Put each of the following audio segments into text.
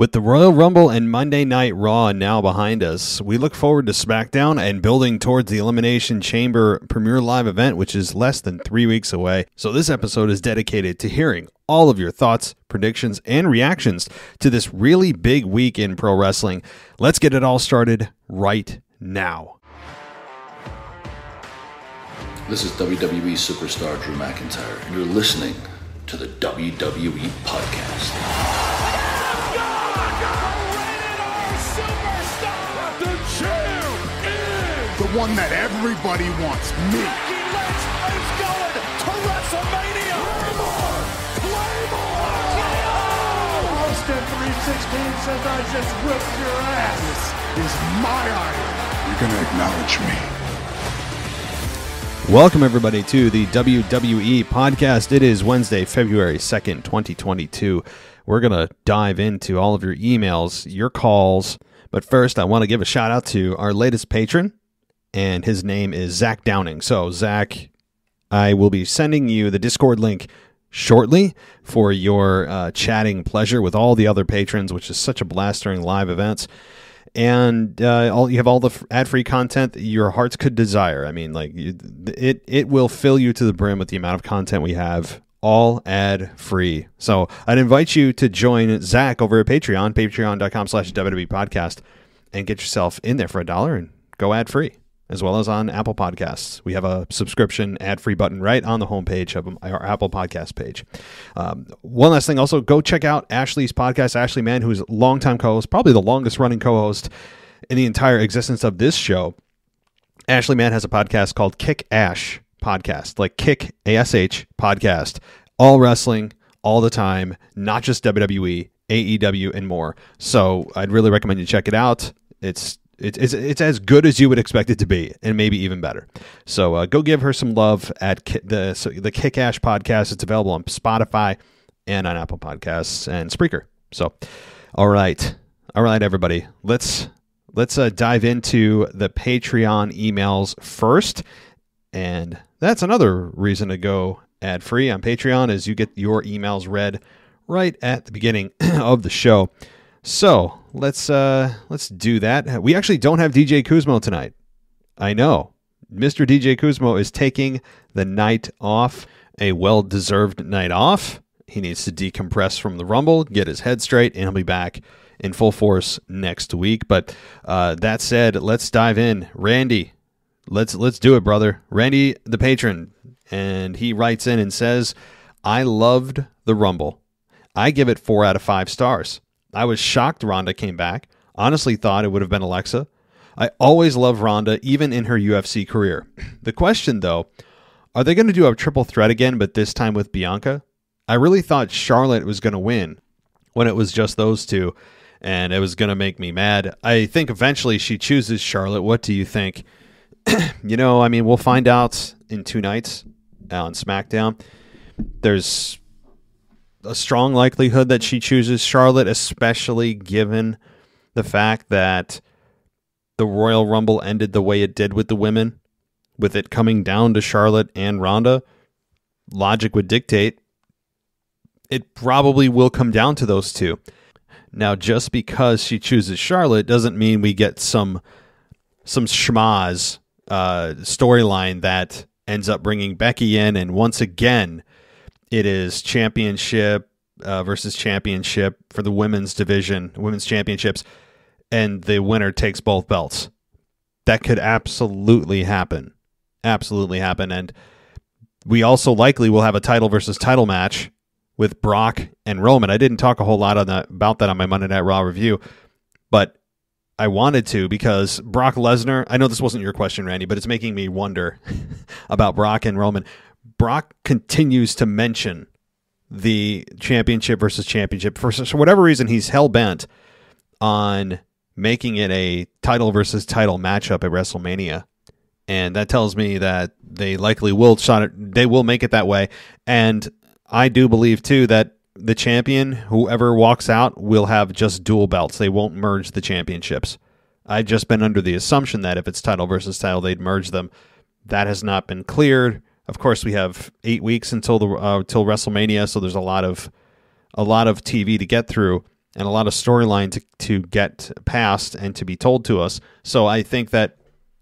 With the Royal Rumble and Monday Night Raw now behind us, we look forward to SmackDown and building towards the Elimination Chamber Premier Live event, which is less than three weeks away. So, this episode is dedicated to hearing all of your thoughts, predictions, and reactions to this really big week in pro wrestling. Let's get it all started right now. This is WWE superstar Drew McIntyre, and you're listening to the WWE Podcast. One that everybody wants, me. Becky Lynch is going to WrestleMania. Claymore! Claymore! Austin 316 says I just whipped your ass. This is my idol. You're going to acknowledge me. Welcome, everybody, to the WWE podcast. It is Wednesday, February 2nd, 2022. We're going to dive into all of your emails, your calls. But first, I want to give a shout out to our latest patron, and his name is Zach Downing. So, Zach, I will be sending you the Discord link shortly for your uh, chatting pleasure with all the other patrons, which is such a blast during live events. And uh, all you have all the ad-free content your hearts could desire. I mean, like you, it, it will fill you to the brim with the amount of content we have, all ad-free. So I'd invite you to join Zach over at Patreon, Patreon.com/slash WWE Podcast, and get yourself in there for a dollar and go ad-free as well as on Apple Podcasts. We have a subscription ad free button right on the homepage of our Apple Podcast page. Um, one last thing also, go check out Ashley's podcast, Ashley Mann, who's a longtime co host, probably the longest running co host in the entire existence of this show. Ashley Mann has a podcast called Kick Ash Podcast, like Kick ASH Podcast, all wrestling all the time, not just WWE, AEW, and more. So I'd really recommend you check it out. It's it's, it's, it's as good as you would expect it to be, and maybe even better. So uh, go give her some love at the so the Kick Ash podcast. It's available on Spotify and on Apple Podcasts and Spreaker. So, all right, all right, everybody, let's let's uh, dive into the Patreon emails first, and that's another reason to go ad free on Patreon is you get your emails read right at the beginning of the show. So let's uh let's do that. We actually don't have DJ Kuzmo tonight. I know. Mr. DJ Kuzmo is taking the night off, a well deserved night off. He needs to decompress from the rumble, get his head straight, and he'll be back in full force next week. But uh, that said, let's dive in. Randy, let's let's do it, brother. Randy, the patron, and he writes in and says, "I loved the rumble. I give it four out of five stars. I was shocked Ronda came back. Honestly, thought it would have been Alexa. I always love Ronda, even in her UFC career. The question, though, are they going to do a triple threat again, but this time with Bianca? I really thought Charlotte was going to win when it was just those two, and it was going to make me mad. I think eventually she chooses Charlotte. What do you think? you know, I mean, we'll find out in two nights on SmackDown. There's a strong likelihood that she chooses Charlotte, especially given the fact that the Royal Rumble ended the way it did with the women, with it coming down to Charlotte and Ronda. Logic would dictate it probably will come down to those two. Now, just because she chooses Charlotte doesn't mean we get some some schmaz uh, storyline that ends up bringing Becky in, and once again it is championship uh, versus championship for the women's division, women's championships, and the winner takes both belts. That could absolutely happen. Absolutely happen. And we also likely will have a title versus title match with Brock and Roman. I didn't talk a whole lot on that, about that on my Monday Night Raw review, but I wanted to because Brock Lesnar, I know this wasn't your question, Randy, but it's making me wonder about Brock and Roman. Brock continues to mention the championship versus championship for, for whatever reason he's hell bent on making it a title versus title matchup at WrestleMania. And that tells me that they likely will shot it, they will make it that way. And I do believe too that the champion, whoever walks out, will have just dual belts. They won't merge the championships. I've just been under the assumption that if it's title versus title, they'd merge them. That has not been cleared. Of course, we have eight weeks until the uh, until WrestleMania, so there's a lot of a lot of TV to get through. and a lot of storyline to, to get past and to be told to us. So I think that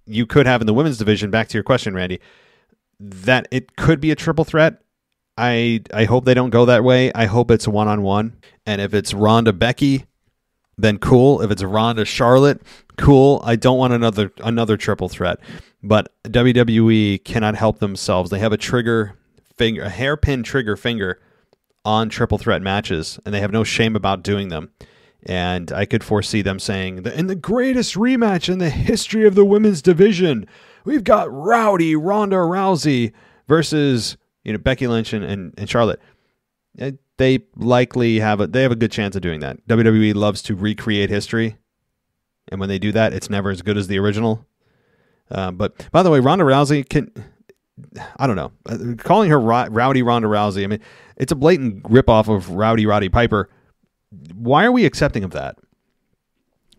you could have in the women's division, back to your question, Randy, that it could be a triple threat. I I hope they don't go that way. I hope it's one on one. And if it's Ronda Becky, then cool. If it's Ronda Charlotte, cool. I don't want another another triple threat. But WWE cannot help themselves. They have a trigger finger, a hairpin trigger finger on triple threat matches, and they have no shame about doing them. And I could foresee them saying, in the greatest rematch in the history of the women's division, we've got Rowdy Ronda Rousey versus you know Becky Lynch and, and, and Charlotte. Uh, they likely have a they have a good chance of doing that. WWE loves to recreate history, and when they do that, it's never as good as the original. Uh, but by the way, Ronda Rousey can I don't know. Uh, calling her Rowdy Ronda Rousey, I mean, it's a blatant ripoff of Rowdy Roddy Piper. Why are we accepting of that?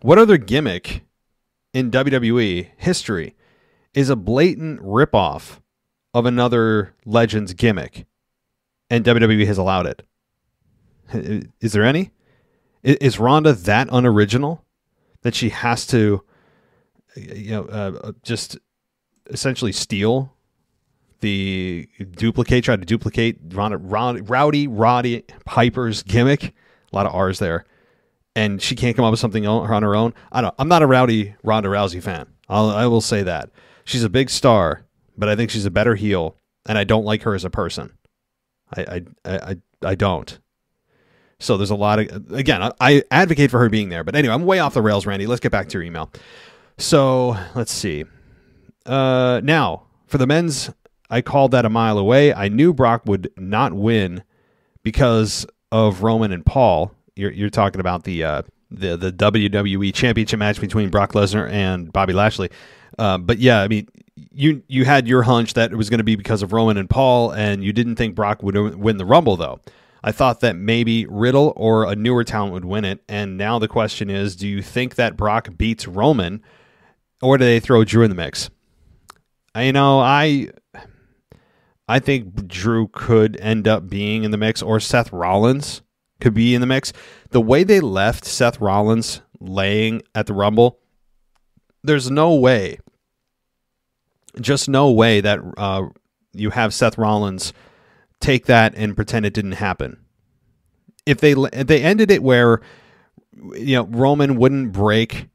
What other gimmick in WWE history is a blatant ripoff of another legend's gimmick, and WWE has allowed it? Is there any? Is Ronda that unoriginal that she has to, you know, uh, just essentially steal the duplicate, try to duplicate Ronda, Rowdy Roddy Piper's gimmick. A lot of R's there. And she can't come up with something on her own. I don't. I'm not a Rowdy Ronda Rousey fan. I'll, I will say that she's a big star, but I think she's a better heel, and I don't like her as a person. I I I, I don't. So there's a lot of again. I, I advocate for her being there, but anyway, I'm way off the rails, Randy. Let's get back to your email. So let's see. Uh, now for the men's I called that a mile away. I knew Brock would not win because of Roman and Paul. You're, you're talking about the uh, the the WWE Championship match between Brock Lesnar and Bobby Lashley. Uh, but yeah, I mean, you you had your hunch that it was going to be because of Roman and Paul, and you didn't think Brock would win the Rumble though. I thought that maybe Riddle or a newer talent would win it, and now the question is: Do you think that Brock beats Roman, or do they throw Drew in the mix? You know, I I think Drew could end up being in the mix, or Seth Rollins could be in the mix. The way they left Seth Rollins laying at the Rumble, there's no way, just no way that uh, you have Seth Rollins take that and pretend it didn't happen. If they if they ended it where you know Roman wouldn't break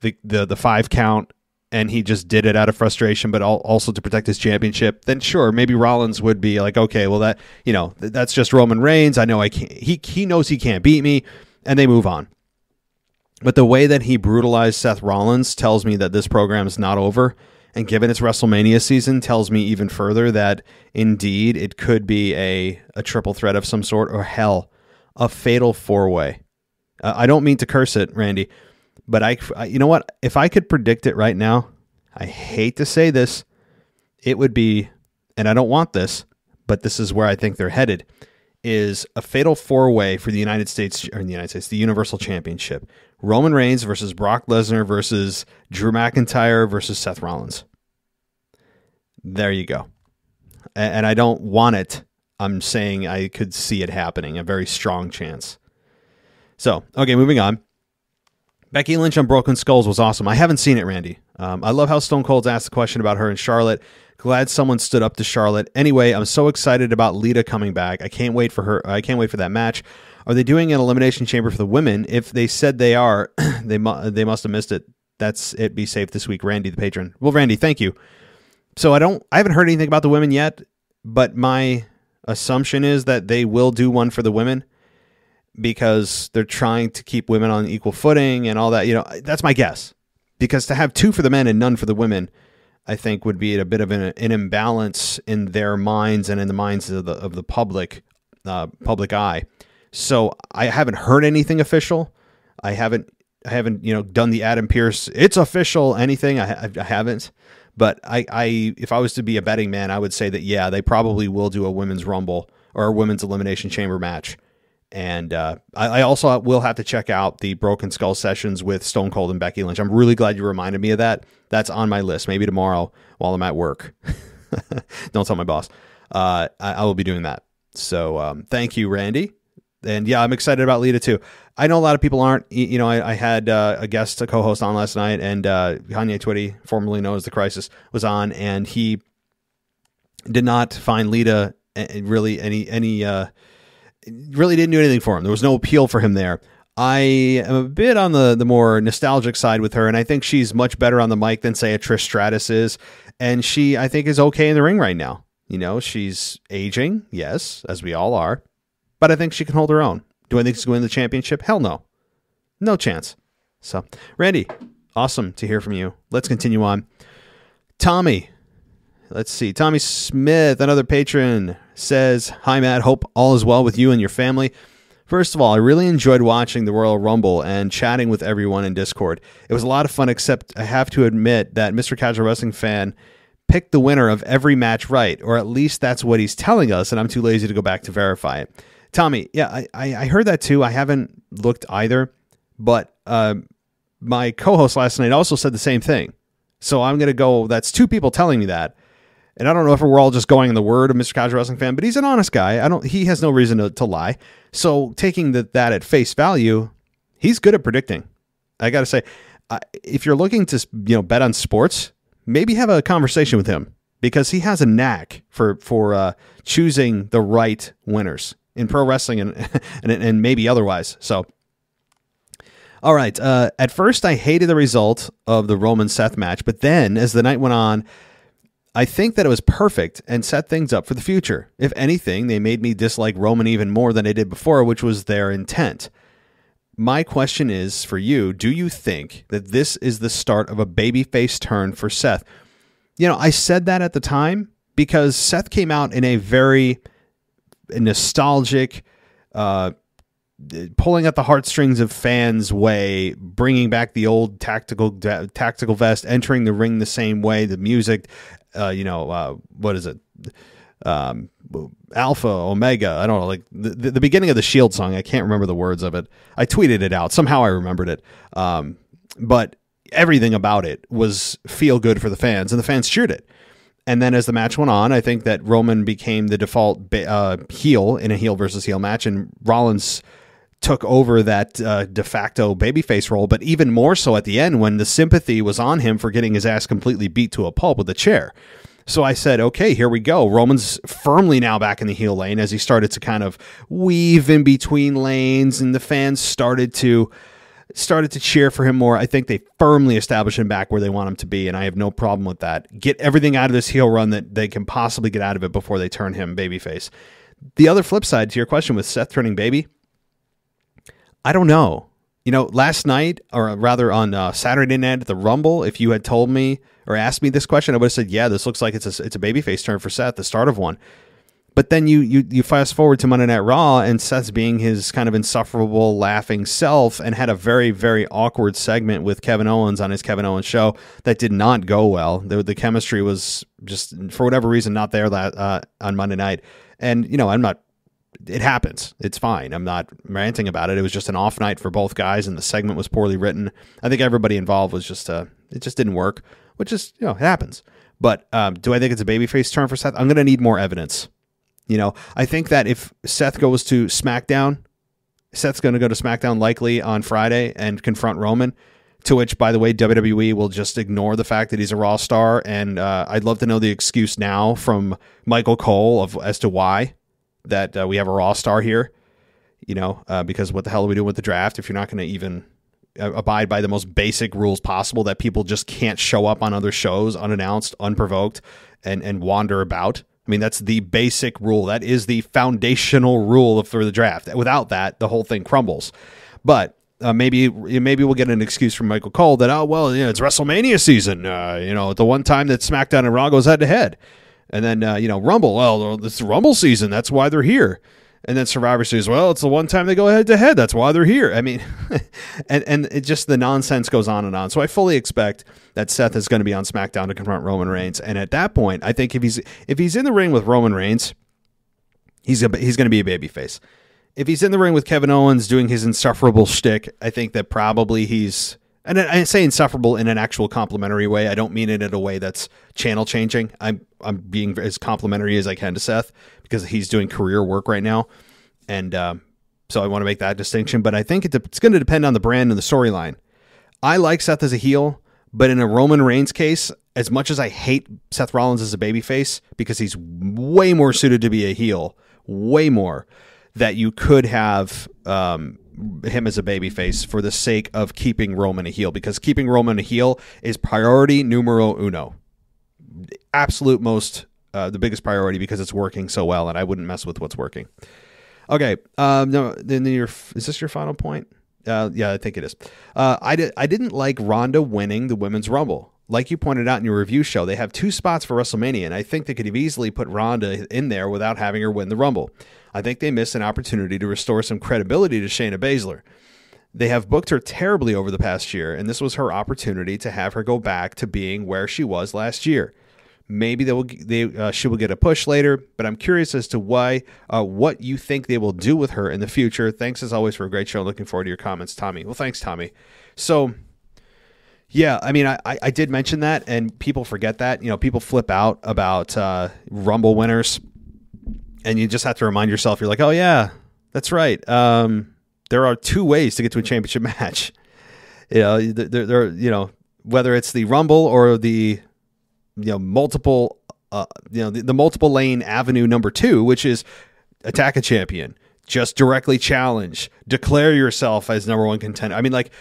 the the, the five count and he just did it out of frustration, but also to protect his championship, then sure, maybe Rollins would be like, okay, well that you know that's just Roman Reigns. I know I can't. He he knows he can't beat me, and they move on. But the way that he brutalized Seth Rollins tells me that this program is not over. And given it's WrestleMania season, tells me even further that indeed it could be a, a triple threat of some sort, or hell, a fatal four way. Uh, I don't mean to curse it, Randy, but I, I, you know what? If I could predict it right now, I hate to say this, it would be, and I don't want this, but this is where I think they're headed, is a fatal four way for the United States, or in the United States, the Universal Championship. Roman Reigns versus Brock Lesnar versus Drew McIntyre versus Seth Rollins. There you go. And I don't want it. I'm saying I could see it happening, a very strong chance. So, okay, moving on. Becky Lynch on Broken Skulls was awesome. I haven't seen it, Randy. Um, I love how Stone Cold's asked the question about her and Charlotte. Glad someone stood up to Charlotte. Anyway, I'm so excited about Lita coming back. I can't wait for her. I can't wait for that match. Are they doing an elimination chamber for the women? If they said they are, they mu- they must have missed it. That's it. Be safe this week, Randy, the patron. Well, Randy, thank you. So I don't. I haven't heard anything about the women yet, but my assumption is that they will do one for the women because they're trying to keep women on equal footing and all that. You know, that's my guess. Because to have two for the men and none for the women, I think would be a bit of an, an imbalance in their minds and in the minds of the of the public uh, public eye. So I haven't heard anything official. I haven't I haven't you know done the Adam Pearce it's official anything. I, I haven't. But I, I if I was to be a betting man, I would say that yeah, they probably will do a women's rumble or a women's elimination chamber match and uh, I, I, also will have to check out the Broken Skull sessions with Stone Cold and Becky Lynch. I'm really glad you reminded me of that. That's on my list. Maybe tomorrow while I'm at work. Don't tell my boss. Uh, I, I, will be doing that. So um, thank you, Randy. And yeah, I'm excited about Lita too. I know a lot of people aren't. You know, I, I had uh, a guest, a co-host on last night, and uh, Kanye Twitty, formerly known as the Crisis, was on, and he did not find Lita really any any uh, really didn't do anything for him. There was no appeal for him there. I am a bit on the the more nostalgic side with her, and I think she's much better on the mic than say a Trish Stratus is, and she I think is okay in the ring right now. You know, she's aging, yes, as we all are, but I think she can hold her own. Do I think she's going to win the championship? Hell no, no chance. So, Randy, awesome to hear from you. Let's continue on. Tommy, let's see. Tommy Smith, another patron, says, Hi, Matt. Hope all is well with you and your family. First of all, I really enjoyed watching the Royal Rumble and chatting with everyone in Discord. It was a lot of fun, except I have to admit that Mr. Casual Wrestling Fan picked the winner of every match right, or at least that's what he's telling us, and I'm too lazy to go back to verify it. Tommy, yeah, I, I heard that too. I haven't looked either, but uh, my co host last night also said the same thing. So I'm going to go, that's two people telling me that. And I don't know if we're all just going in the word of Mr. Casual Wrestling Fan, but he's an honest guy. I don't. He has no reason to, to lie. So taking the, that at face value, he's good at predicting. I got to say, uh, if you're looking to you know bet on sports, maybe have a conversation with him because he has a knack for for uh, choosing the right winners in pro wrestling and and, and maybe otherwise. So. All right. Uh, at first, I hated the result of the Roman Seth match, but then as the night went on, I think that it was perfect and set things up for the future. If anything, they made me dislike Roman even more than I did before, which was their intent. My question is for you do you think that this is the start of a babyface turn for Seth? You know, I said that at the time because Seth came out in a very nostalgic, uh, pulling at the heartstrings of fans way, bringing back the old tactical tactical vest, entering the ring the same way, the music, uh, you know, uh, what is it? Um, Alpha, Omega. I don't know, like the, the beginning of the Shield song. I can't remember the words of it. I tweeted it out. Somehow I remembered it. Um, but everything about it was feel good for the fans, and the fans cheered it. And then as the match went on, I think that Roman became the default uh, heel in a heel versus heel match, and Rollins took over that uh, de facto babyface role, but even more so at the end when the sympathy was on him for getting his ass completely beat to a pulp with a chair. So I said, okay, here we go. Roman's firmly now back in the heel lane as he started to kind of weave in between lanes, and the fans started to started to cheer for him more. I think they firmly established him back where they want him to be, and I have no problem with that. Get everything out of this heel run that they can possibly get out of it before they turn him babyface. The other flip side to your question with Seth turning baby, I don't know. You know, last night, or rather on uh, Saturday night at the Rumble, if you had told me or asked me this question, I would have said, "Yeah, this looks like it's a it's a babyface turn for Seth, the start of one." But then you you you fast forward to Monday Night Raw, and Seth's being his kind of insufferable, laughing self, and had a very very awkward segment with Kevin Owens on his Kevin Owens show that did not go well. The, the chemistry was just for whatever reason not there that uh, on Monday night. And you know, I'm not it happens. It's fine. I'm not ranting about it. It was just an off night for both guys, and the segment was poorly written. I think everybody involved was just uh, it just didn't work, which is you know it happens. But um, do I think it's a babyface turn for Seth? I'm going to need more evidence. You know, I think that if Seth goes to SmackDown, Seth's going to go to SmackDown likely on Friday and confront Roman. To which, by the way, WWE will just ignore the fact that he's a Raw star, and uh, I'd love to know the excuse now from Michael Cole of as to why that uh, we have a Raw star here. You know, uh, because what the hell are we doing with the draft if you're not going to even uh, abide by the most basic rules possible that people just can't show up on other shows unannounced, unprovoked, and and wander about. I mean, that's the basic rule. That is the foundational rule for the draft. Without that, the whole thing crumbles. But uh, maybe maybe we'll get an excuse from Michael Cole that oh well, you know, it's WrestleMania season. Uh, you know, the one time that SmackDown and Raw goes head to head. And then uh, you know Rumble. Well, it's Rumble season. That's why they're here. And then Survivor Series. Well, it's the one time they go head to head. That's why they're here. I mean, and and it just the nonsense goes on and on. So I fully expect that Seth is going to be on SmackDown to confront Roman Reigns. And at that point, I think if he's if he's in the ring with Roman Reigns, he's a, he's going to be a babyface. If he's in the ring with Kevin Owens doing his insufferable shtick, I think that probably he's and I say insufferable in an actual complimentary way. I don't mean it in a way that's channel changing. I'm I'm being as complimentary as I can to Seth because he's doing career work right now, and uh, So I want to make that distinction. But I think it de- it's going to depend on the brand and the storyline. I like Seth as a heel, but in a Roman Reigns case, as much as I hate Seth Rollins as a babyface because he's way more suited to be a heel, way more, that you could have um, him as a babyface for the sake of keeping Roman a heel because keeping Roman a heel is priority numero uno. Absolute most, uh, the biggest priority because it's working so well, and I wouldn't mess with what's working. Okay, um, no, then your is this your final point? Uh, yeah, I think it is. Uh, I did. I didn't like Ronda winning the women's rumble. Like you pointed out in your review show, they have two spots for WrestleMania, and I think they could have easily put Ronda in there without having her win the rumble. I think they missed an opportunity to restore some credibility to Shayna Baszler. They have booked her terribly over the past year, and this was her opportunity to have her go back to being where she was last year. Maybe they will they uh, she will get a push later, but I'm curious as to why uh, what you think they will do with her in the future. Thanks as always for a great show. Looking forward to your comments, Tommy. Well, thanks, Tommy. So, yeah, I mean, I, I did mention that, and people forget that. You know, people flip out about uh, Rumble winners, and you just have to remind yourself. You're like, oh yeah, that's right. Um, there are two ways to get to a championship match. You know, there, there, you know, whether it's the Rumble or the you know multiple uh, you know the, the multiple lane avenue number two, which is attack a champion, just directly challenge, declare yourself as number one contender. I mean, like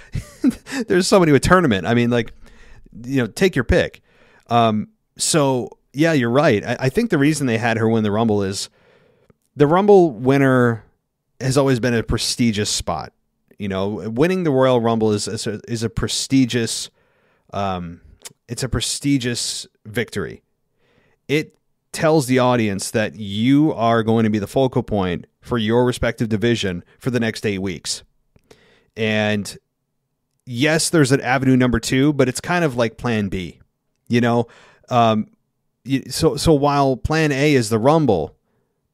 there's somebody with tournament. I mean, like you know, take your pick. Um, so yeah, you're right. I, I think the reason they had her win the Rumble is the Rumble winner has always been a prestigious spot. You know, winning the Royal Rumble is is a, is a prestigious. Um, it's a prestigious victory. It tells the audience that you are going to be the focal point for your respective division for the next eight weeks. And yes, there's an avenue number two, but it's kind of like plan B, you know? Um, so, so while plan A is the Rumble,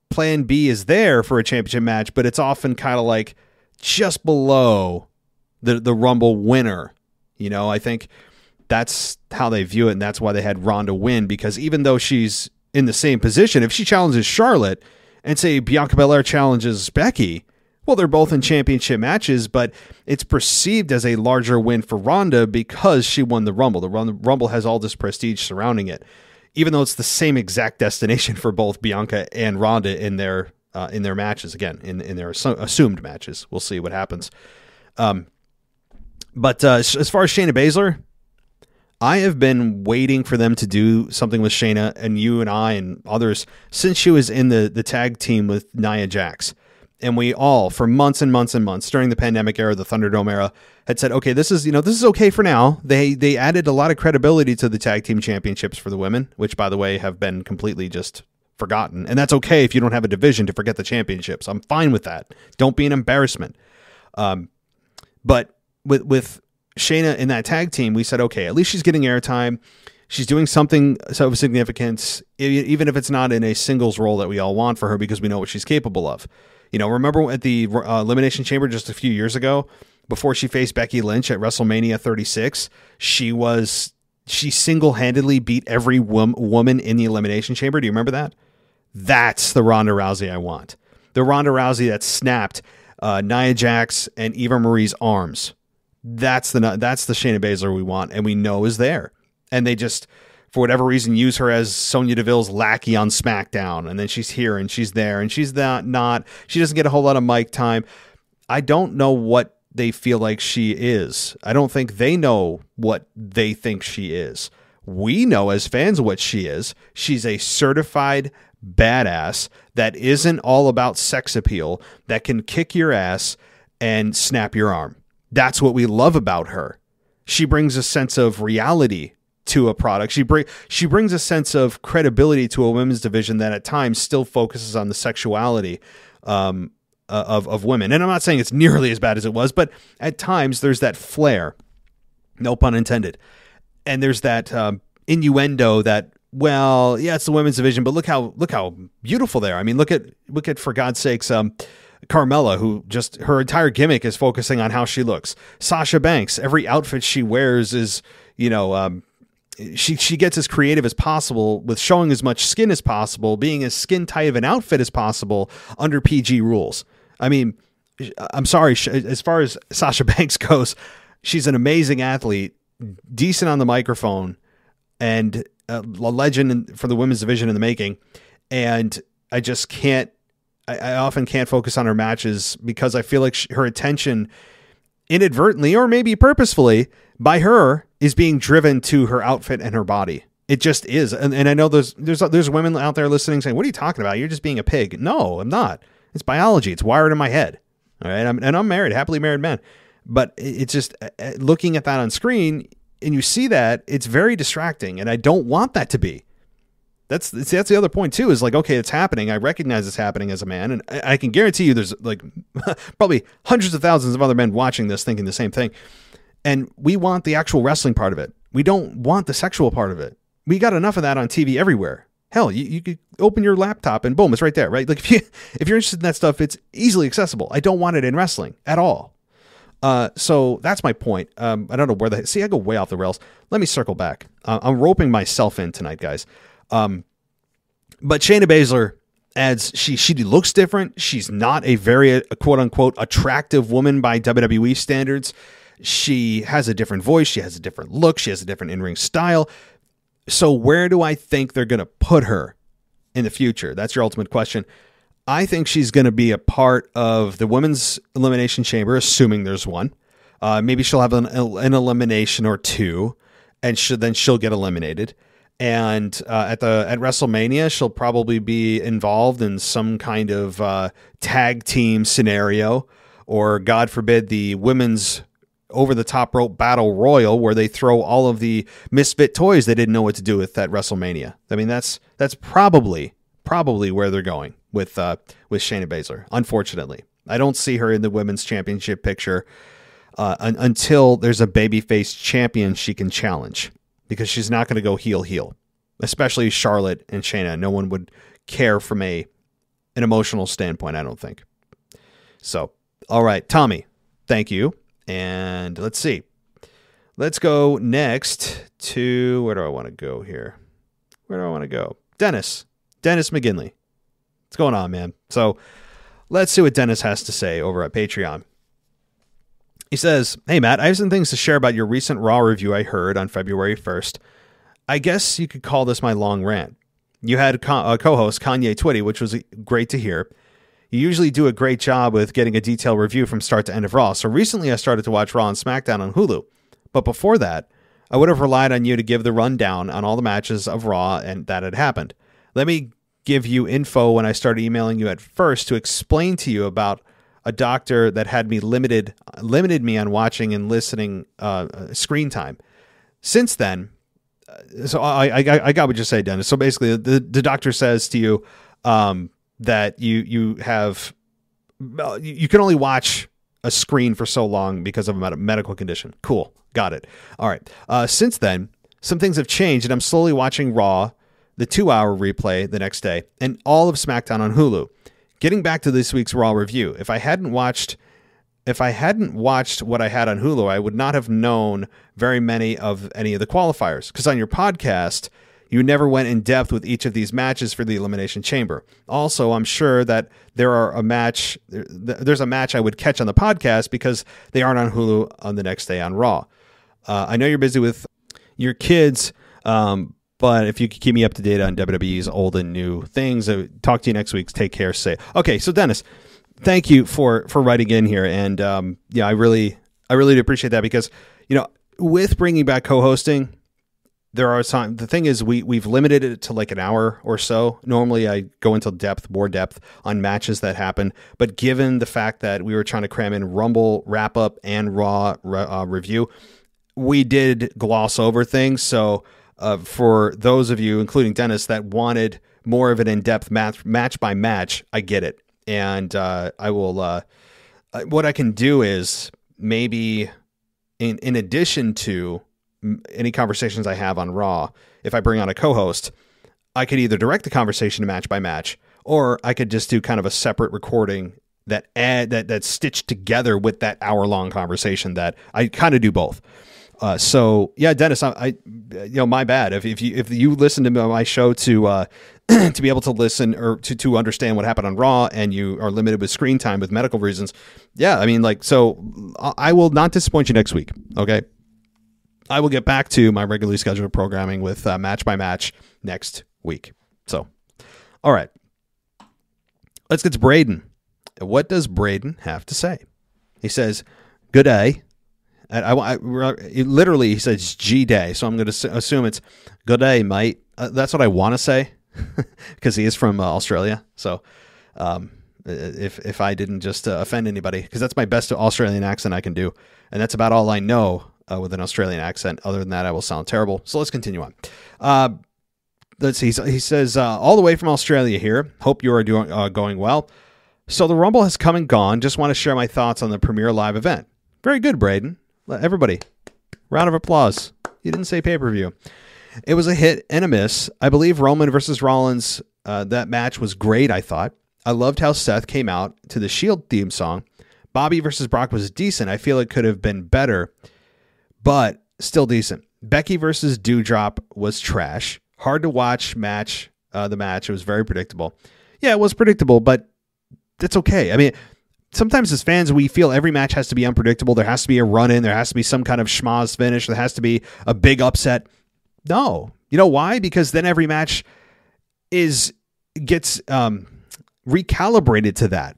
plan B is there for a championship match, but it's often kind of like just below the, the Rumble winner. You know, I think that's how they view it, and that's why they had Ronda win because even though she's in the same position, if she challenges Charlotte and say Bianca Belair challenges Becky, well, they're both in championship matches, but it's perceived as a larger win for Ronda because she won the Rumble. The Rumble has all this prestige surrounding it, even though it's the same exact destination for both Bianca and Ronda in their uh, in their matches. Again, in in their assumed matches, we'll see what happens. Um, but uh, as far as Shayna Baszler, I have been waiting for them to do something with Shayna and you and I and others since she was in the, the tag team with Nia Jax. And we all, for months and months and months during the pandemic era, the Thunderdome era, had said, okay, this is, you know, this is okay for now. They they added a lot of credibility to the tag team championships for the women, which by the way have been completely just forgotten. And that's okay if you don't have a division to forget the championships. I'm fine with that. Don't be an embarrassment. Um, but with with Shayna in that tag team, we said, okay, at least she's getting airtime. She's doing something of significance, even if it's not in a singles role that we all want for her because we know what she's capable of. You know, remember at the uh, Elimination Chamber just a few years ago, before she faced Becky Lynch at WrestleMania 36, she was she single-handedly beat every wom- woman in the Elimination Chamber. Do you remember that? That's the Ronda Rousey I want. The Ronda Rousey that snapped uh, Nia Jax and Eva Marie's arms that's the that's the Shayna Baszler we want and we know is there. And they just for whatever reason use her as Sonya Deville's lackey on SmackDown and then she's here and she's there and she's not not she doesn't get a whole lot of mic time. I don't know what they feel like she is. I don't think they know what they think she is. We know as fans what she is. She's a certified badass that isn't all about sex appeal, that can kick your ass and snap your arm. That's what we love about her. She brings a sense of reality to a product. She bring she brings a sense of credibility to a women's division that at times still focuses on the sexuality um, uh, of of women. And I'm not saying it's nearly as bad as it was, but at times there's that flair, no pun intended, and there's that um, innuendo that well, yeah, it's the women's division, but look how look how beautiful they are. I mean, look at look at for God's sakes, um, Carmella, who just her entire gimmick is focusing on how she looks. Sasha Banks, every outfit she wears is, you know, um, she she gets as creative as possible with showing as much skin as possible, being as skin tight of an outfit as possible under PG rules. I mean, I'm sorry, as far as Sasha Banks goes, she's an amazing athlete, decent on the microphone, and a legend for the women's division in the making. And I just can't. I, often can't focus on her matches because I feel like her attention, inadvertently or maybe purposefully, by her is being driven to her outfit and her body. It just is, and, and I know there's there's there's women out there listening saying, "What are you talking about? You're just being a pig." No, I'm not. It's biology. It's wired in my head. All right, I'm, and I'm married, happily married man. But it's just uh, uh, looking at that on screen, and you see that it's very distracting, and I don't want that to be. That's that's the other point too. Is like, okay, it's happening. I recognize it's happening as a man, and I, I can guarantee you, there's like probably hundreds of thousands of other men watching this, thinking the same thing. And we want the actual wrestling part of it. We don't want the sexual part of it we got enough of that on TV everywhere. Hell, you, you could open your laptop and boom, it's right there, right? Like if you if you're interested in that stuff, it's easily accessible. I don't want it in wrestling at all. Uh, so that's my point. Um, I don't know where the see. I go way off the rails. Let me circle back. Uh, I'm roping myself in tonight, guys. Um, but Shayna Baszler adds she she looks different. She's not a very quote unquote attractive woman by WWE standards. She has a different voice. She has a different look. She has a different in ring style. So, where do I think they're going to put her in the future? That's your ultimate question. I think she's going to be a part of the women's elimination chamber, assuming there's one. Uh, maybe she'll have an, an, elimination or two, and should, then she'll get eliminated. And uh, at the at WrestleMania, she'll probably be involved in some kind of uh, tag team scenario, or God forbid, the women's over the top rope battle royal where they throw all of the misfit toys they didn't know what to do with at WrestleMania. I mean, that's that's probably probably where they're going with uh, with Shayna Baszler. Unfortunately, I don't see her in the women's championship picture uh, un- until there's a babyface champion she can challenge because she's not going to go heel heel, especially Charlotte and Shayna. No one would care from a an emotional standpoint. I don't think. So, all right, Tommy, thank you. And let's see. Let's go next to where do I want to go here? Where do I want to go? Dennis. Dennis McGinley. What's going on, man? So let's see what Dennis has to say over at Patreon. He says, Hey, Matt, I have some things to share about your recent Raw review I heard on February 1st. I guess you could call this my long rant. You had a co uh, host Kanye Twitty, which was great to hear. You usually do a great job with getting a detailed review from start to end of Raw. So recently I started to watch Raw and SmackDown on Hulu. But before that, I would have relied on you to give the rundown on all the matches of Raw and that had happened. Let me give you info when I started emailing you at first to explain to you about a doctor that had me limited limited me on watching and listening uh, uh screen time. Since then, uh, so I, I, I got what you say, Dennis. So basically, the, the doctor says to you, um, that you you have you can only watch a screen for so long because of a medical condition. Cool, got it. All right. Uh, since then, some things have changed, and I'm slowly watching Raw, the two-hour replay the next day, and all of SmackDown on Hulu. Getting back to this week's Raw review, if I hadn't watched if I hadn't watched what I had on Hulu, I would not have known very many of any of the qualifiers. Because on your podcast, you never went in depth with each of these matches for the Elimination Chamber. Also, I'm sure that there are a match, there's a match I would catch on the podcast because they aren't on Hulu on the next day on Raw. Uh, I know you're busy with your kids, um, but if you could keep me up to date on WWE's old and new things, uh, talk to you next week. Take care. Say okay. So Dennis, thank you for for writing in here, and um, yeah, I really I really do appreciate that because you know with bringing back co-hosting there are some the thing is we we've limited it to like an hour or so. Normally i go into depth more depth on matches that happen but given the fact that we were trying to cram in rumble wrap up and raw uh, review we did gloss over things. So uh, for those of you including dennis that wanted more of an in-depth match match by match i get it. And uh, i will uh, what i can do is maybe in in addition to any conversations I have on Raw, if I bring on a co-host, I could either direct the conversation to match by match, or I could just do kind of a separate recording that add that that's stitched together with that hour long conversation. That I kind of do both. Uh, so yeah, Dennis, I, I, you know, my bad. If, if you if you listen to my show to uh, to be able to listen or to to understand what happened on Raw, and you are limited with screen time with medical reasons, yeah, I mean, like, so I will not disappoint you next week. Okay, I will get back to my regularly scheduled programming with uh, match by match next week. So, all right, let's get to Braden. What does Braden have to say? He says, "Good day." I, I, literally he says G day, so I'm going to assume it's good day, mate. Uh, that's what I want to say because he is from uh, Australia. So, um, if if I didn't just uh, offend anybody, because that's my best Australian accent I can do, and that's about all I know uh, with an Australian accent. Other than that, I will sound terrible. So let's continue on. Uh, let's see. He says uh, all the way from Australia here. Hope you are doing uh, going well. So the Rumble has come and gone. Just want to share my thoughts on the premiere live event. Very good, Braden. Everybody, round of applause. You didn't say pay per view. It was a hit and a miss. I believe Roman versus Rollins, uh, that match was great, I thought. I loved how Seth came out to the Shield theme song. Bobby versus Brock was decent. I feel it could have been better, but still decent. Becky versus Doudrop was trash. Hard to watch match. Uh, the match it was very predictable. Yeah, it was predictable, but that's okay. I mean, sometimes as fans we feel every match has to be unpredictable. There has to be a run in. There has to be some kind of schmoz finish. There has to be a big upset. No, you know why? Because then every match is gets um, recalibrated to that.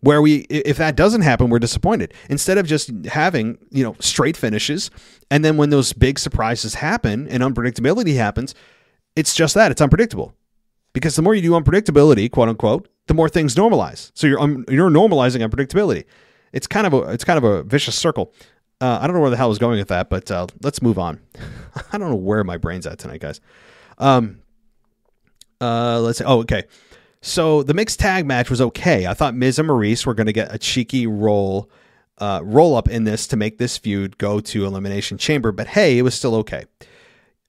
Where we, if that doesn't happen, we're disappointed. Instead of just having you know straight finishes, and then when those big surprises happen and unpredictability happens, it's just that it's unpredictable. Because the more you do unpredictability, quote unquote, the more things normalize. So you're um, you're normalizing unpredictability. It's kind of a it's kind of a vicious circle. Uh, I don't know where the hell I was going with that, but uh, let's move on. I don't know where my brain's at tonight, guys. Um, uh, let's say Oh, okay. So the mixed tag match was okay. I thought Miz and Maryse were going to get a cheeky roll, uh, roll up in this to make this feud go to Elimination Chamber, but hey, it was still okay.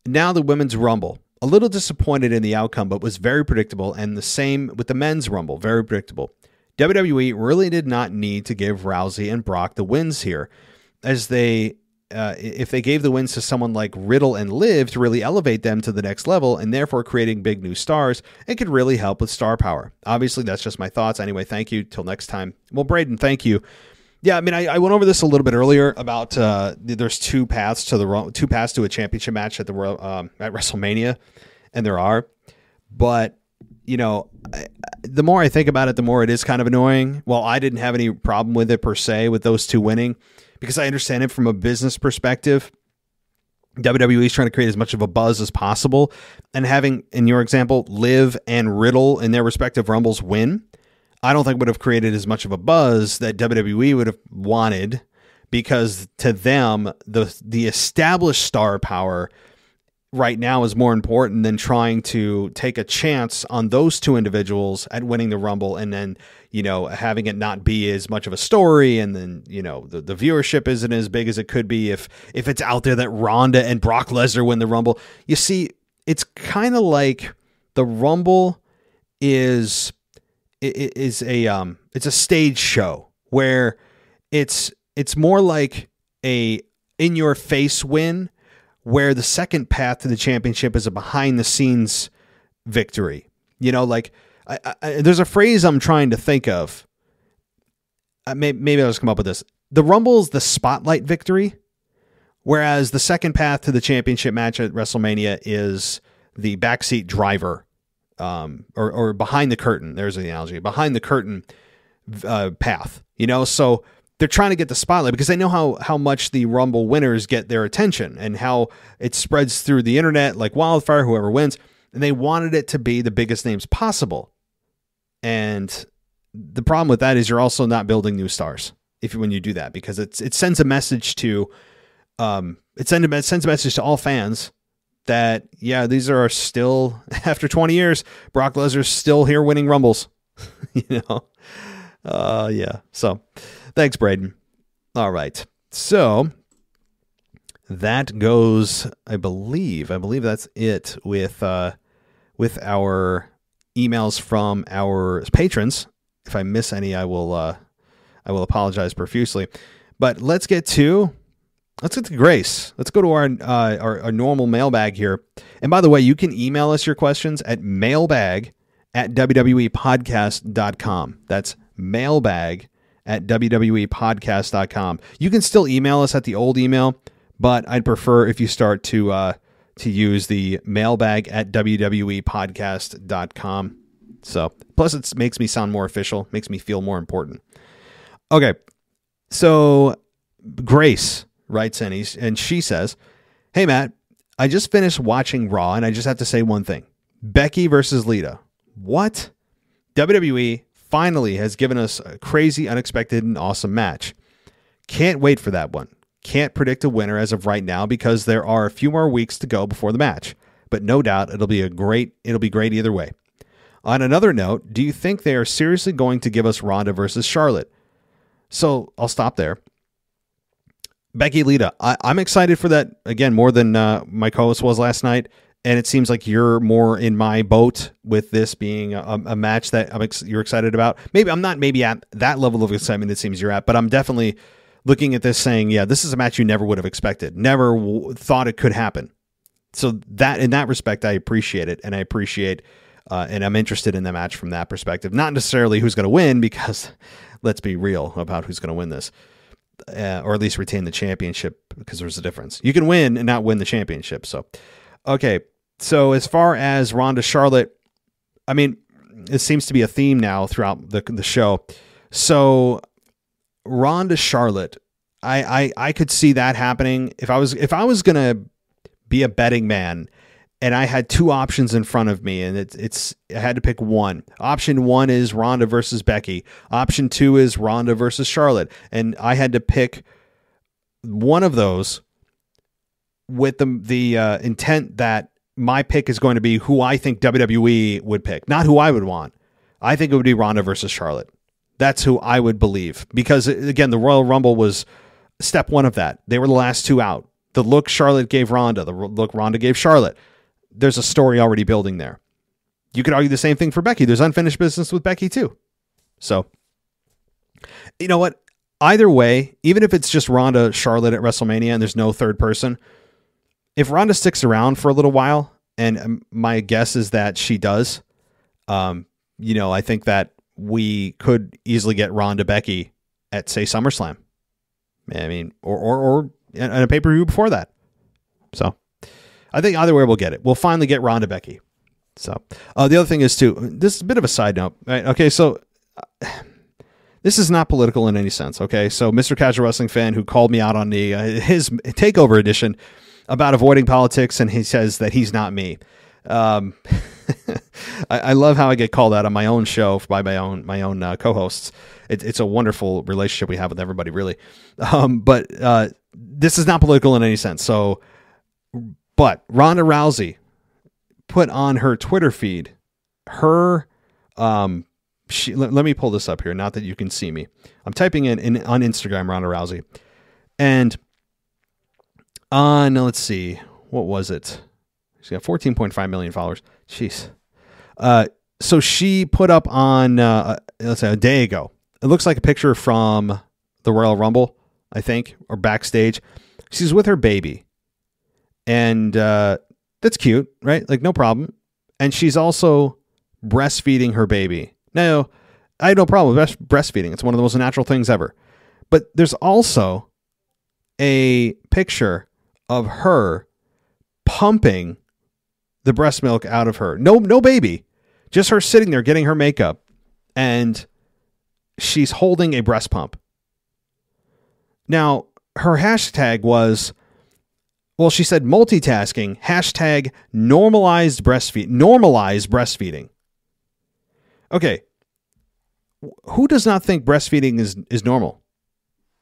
Now the women's Rumble. A little disappointed in the outcome, but was very predictable, and the same with the men's Rumble, very predictable. WWE really did not need to give Rousey and Brock the wins here, as they uh, if they gave the wins to someone like Riddle and Liv to really elevate them to the next level and therefore creating big new stars, it could really help with star power. Obviously, that's just my thoughts. Anyway, thank you. Till next time. Well, Braden, thank you. Yeah, I mean, I, I went over this a little bit earlier about uh, there's two paths to the two paths to a championship match at the um, at WrestleMania, and there are, but you know, I, the more I think about it, the more it is kind of annoying. Well, I didn't have any problem with it per se with those two winning because I understand it from a business perspective. WWE is trying to create as much of a buzz as possible, and having, in your example, Liv and Riddle in their respective Rumbles win I don't think would have created as much of a buzz that WWE would have wanted because to them the the established star power right now is more important than trying to take a chance on those two individuals at winning the rumble and then you know having it not be as much of a story and then you know the, the viewership isn't as big as it could be if if it's out there that Ronda and Brock Lesnar win the rumble. You see it's kind of like the rumble is is a um it's a stage show where it's it's more like a in your face win where the second path to the championship is a behind the scenes victory. You know, like I, I, there's a phrase I'm trying to think of. Uh, maybe, maybe I'll just come up with this. The Rumble's the spotlight victory, whereas the second path to the championship match at WrestleMania is the backseat driver um, or, or behind the curtain. There's the analogy behind the curtain uh, path. You know, so they're trying to get the spotlight because they know how how much the Rumble winners get their attention and how it spreads through the internet like wildfire. Whoever wins, and they wanted it to be the biggest names possible. And the problem with that is you're also not building new stars if when you do that because it's it sends a message to um it sends a, it sends a message to all fans that yeah, these are still after 20 years, Brock Lesnar's still here winning rumbles. you know, uh, yeah. So, thanks, Braden. All right, so that goes. I believe. I believe that's it with uh, with our emails from our patrons. If I miss any, I will uh, I will apologize profusely. But let's get to let's get to Grace. Let's go to our, uh, our our normal mailbag here. And by the way, you can email us your questions at mailbag at wwepodcast.com. That's mailbag at wwepodcast.com. You can still email us at the old email, but I'd prefer if you start to uh, to use the mailbag at wwepodcast.com. So, plus it makes me sound more official, makes me feel more important. Okay. So, Grace writes in and she says, Hey, Matt, I just finished watching Raw and I just have to say one thing Becky versus Lita. What? WWE finally has given us a crazy, unexpected, and awesome match. Can't wait for that one. Can't predict a winner as of right now because there are a few more weeks to go before the match. But no doubt it'll be a great it'll be great either way. On another note, do you think they are seriously going to give us Ronda versus Charlotte? So I'll stop there. Becky Lita, I, am excited for that again more than uh, my co-host was last night, and it seems like you're more in my boat with this being a, a match that ex- you're excited about. Maybe I'm not maybe at that level of excitement it seems you're at, but I'm definitely looking at this saying, yeah, this is a match you never would have expected, never w- thought it could happen. So that in that respect, I appreciate it, and I appreciate, uh, and I'm interested in the match from that perspective. Not necessarily who's going to win, because let's be real about who's going to win this, uh, or at least retain the championship, because there's a difference. You can win and not win the championship. So, okay. So as far as Ronda Charlotte, I mean, it seems to be a theme now throughout the the show. So Ronda Charlotte, I, I I could see that happening if I was if I was gonna be a betting man and I had two options in front of me and it's it's I had to pick one. Option 1 is Ronda versus Becky. Option 2 is Ronda versus Charlotte and I had to pick one of those with the the uh, intent that my pick is going to be who I think WWE would pick, not who I would want. I think it would be Ronda versus Charlotte. That's who I would believe because again, the Royal Rumble was step one of that. They were the last two out. The look Charlotte gave Ronda, the look Ronda gave Charlotte. There's a story already building there. You could argue the same thing for Becky. There's unfinished business with Becky too. So, you know what? Either way, even if it's just Ronda Charlotte at WrestleMania and there's no third person, if Ronda sticks around for a little while, and um, my guess is that she does, um, you know, I think that we could easily get Ronda Becky at say SummerSlam. I mean, or or or in a pay per view before that. So, I think either way we'll get it. We'll finally get Ronda Becky. So, uh, the other thing is too. This is a bit of a side note. Right? Okay, so. Uh, this is not political in any sense, okay? So, Mr. Casual Wrestling fan who called me out on the uh, his takeover edition about avoiding politics, and he says that he's not me. Um, I, I, love how I get called out on my own show by my own my own uh, co-hosts. It, it's a wonderful relationship we have with everybody, really. Um, but uh, this is not political in any sense. So, but Ronda Rousey put on her Twitter feed her. Um, she, let, let me pull this up here. Not that you can see me. I'm typing in, in on Instagram Ronda Rousey, and on let's see, what was it? She's got 14.5 million followers. Jeez. Uh, so she put up on uh, let's say a day ago. It looks like a picture from the Royal Rumble, I think, or backstage. She's with her baby, and uh, that's cute, right? Like no problem. And she's also breastfeeding her baby. Now, I have no problem with breastfeeding. It's one of the most natural things ever. But there's also a picture of her pumping the breast milk out of her. No, no baby, just her sitting there getting her makeup, and she's holding a breast pump. Now, her hashtag was, well, she said multitasking, hashtag normalized breastfeed, normalize breastfeeding. Okay. Who does not think breastfeeding is, is normal?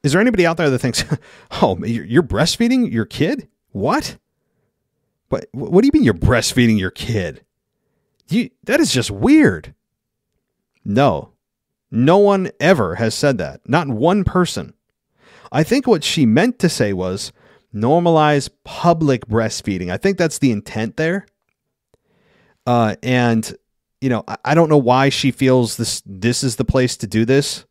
Is there anybody out there that thinks, oh, you're breastfeeding your kid? What? But what do you mean you're breastfeeding your kid? You, that is just weird. No, no one ever has said that. Not one person. I think what she meant to say was normalize public breastfeeding. I think that's the intent there. Uh, and you know, I, I don't know why she feels this this is the place to do this,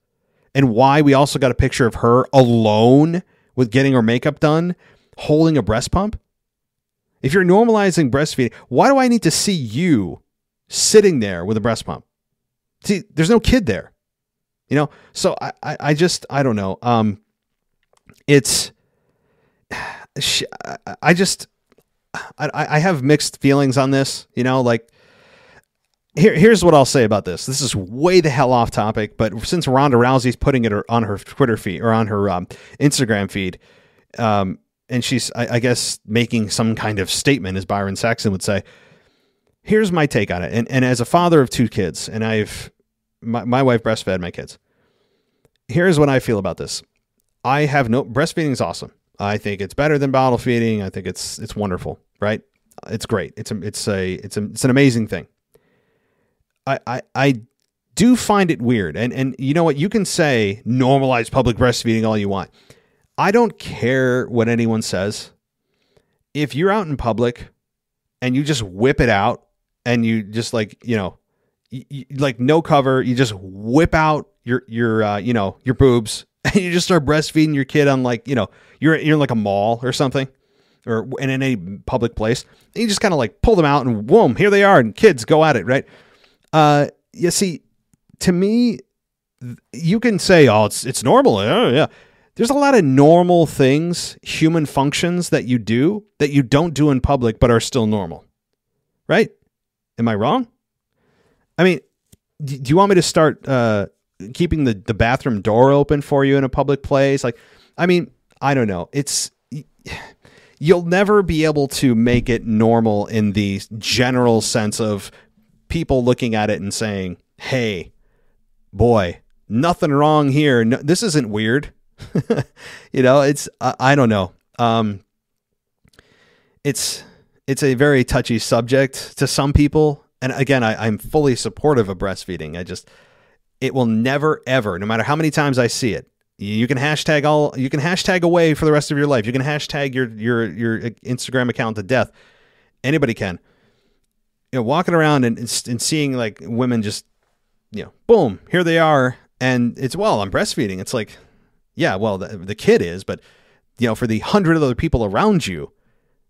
and why we also got a picture of her alone with getting her makeup done, holding a breast pump? If you're normalizing breastfeeding, why do I need to see you sitting there with a breast pump? See, there's no kid there. You know, so I, I, I just I don't know. Um, it's I just I, I have mixed feelings on this. You know, like here, here's what I'll say about this. This is way the hell off topic, but since Ronda Rousey's putting it on her Twitter feed or on her um, Instagram feed, um, and she's, I, I, guess, making some kind of statement, as Byron Saxton would say. Here's my take on it. And, and as a father of two kids, and I've my, my wife breastfed my kids. Here's what I feel about this. I have no breastfeeding is awesome. I think it's better than bottle feeding. I think it's it's wonderful, right? It's great. It's a it's a it's a it's an amazing thing. I I I do find it weird. And and you know what? You can say normalize public breastfeeding all you want. I don't care what anyone says. If you're out in public and you just whip it out and you just like, you know, like no cover, you just whip out your your uh, you know your boobs and you just start breastfeeding your kid on like you know you're you're in like a mall or something or in any public place. And you just kind of like pull them out and boom, here they are, and kids go at it, right? Uh, you see, to me, you can say, "Oh, it's it's normal." Oh, yeah. There's a lot of normal things, human functions that you do that you don't do in public but are still normal. Right? Am I wrong? I mean, do you want me to start uh, keeping the, the bathroom door open for you in a public place? Like, I mean, I don't know. It's you'll never be able to make it normal in the general sense of people looking at it and saying, "Hey, boy, nothing wrong here. No, this isn't weird." you know, it's I, I don't know. Um, it's it's a very touchy subject to some people and again, I, I'm fully supportive of breastfeeding. I just, it will never ever, no matter how many times I see it, you can hashtag all, you can hashtag away for the rest of your life. You can hashtag your your your Instagram account to death. Anybody can. You know, walking around and and seeing like women just, you know, boom, here they are, and it's well, I'm breastfeeding. It's like, yeah, well, the, the kid is, but you know, for the hundred other people around you,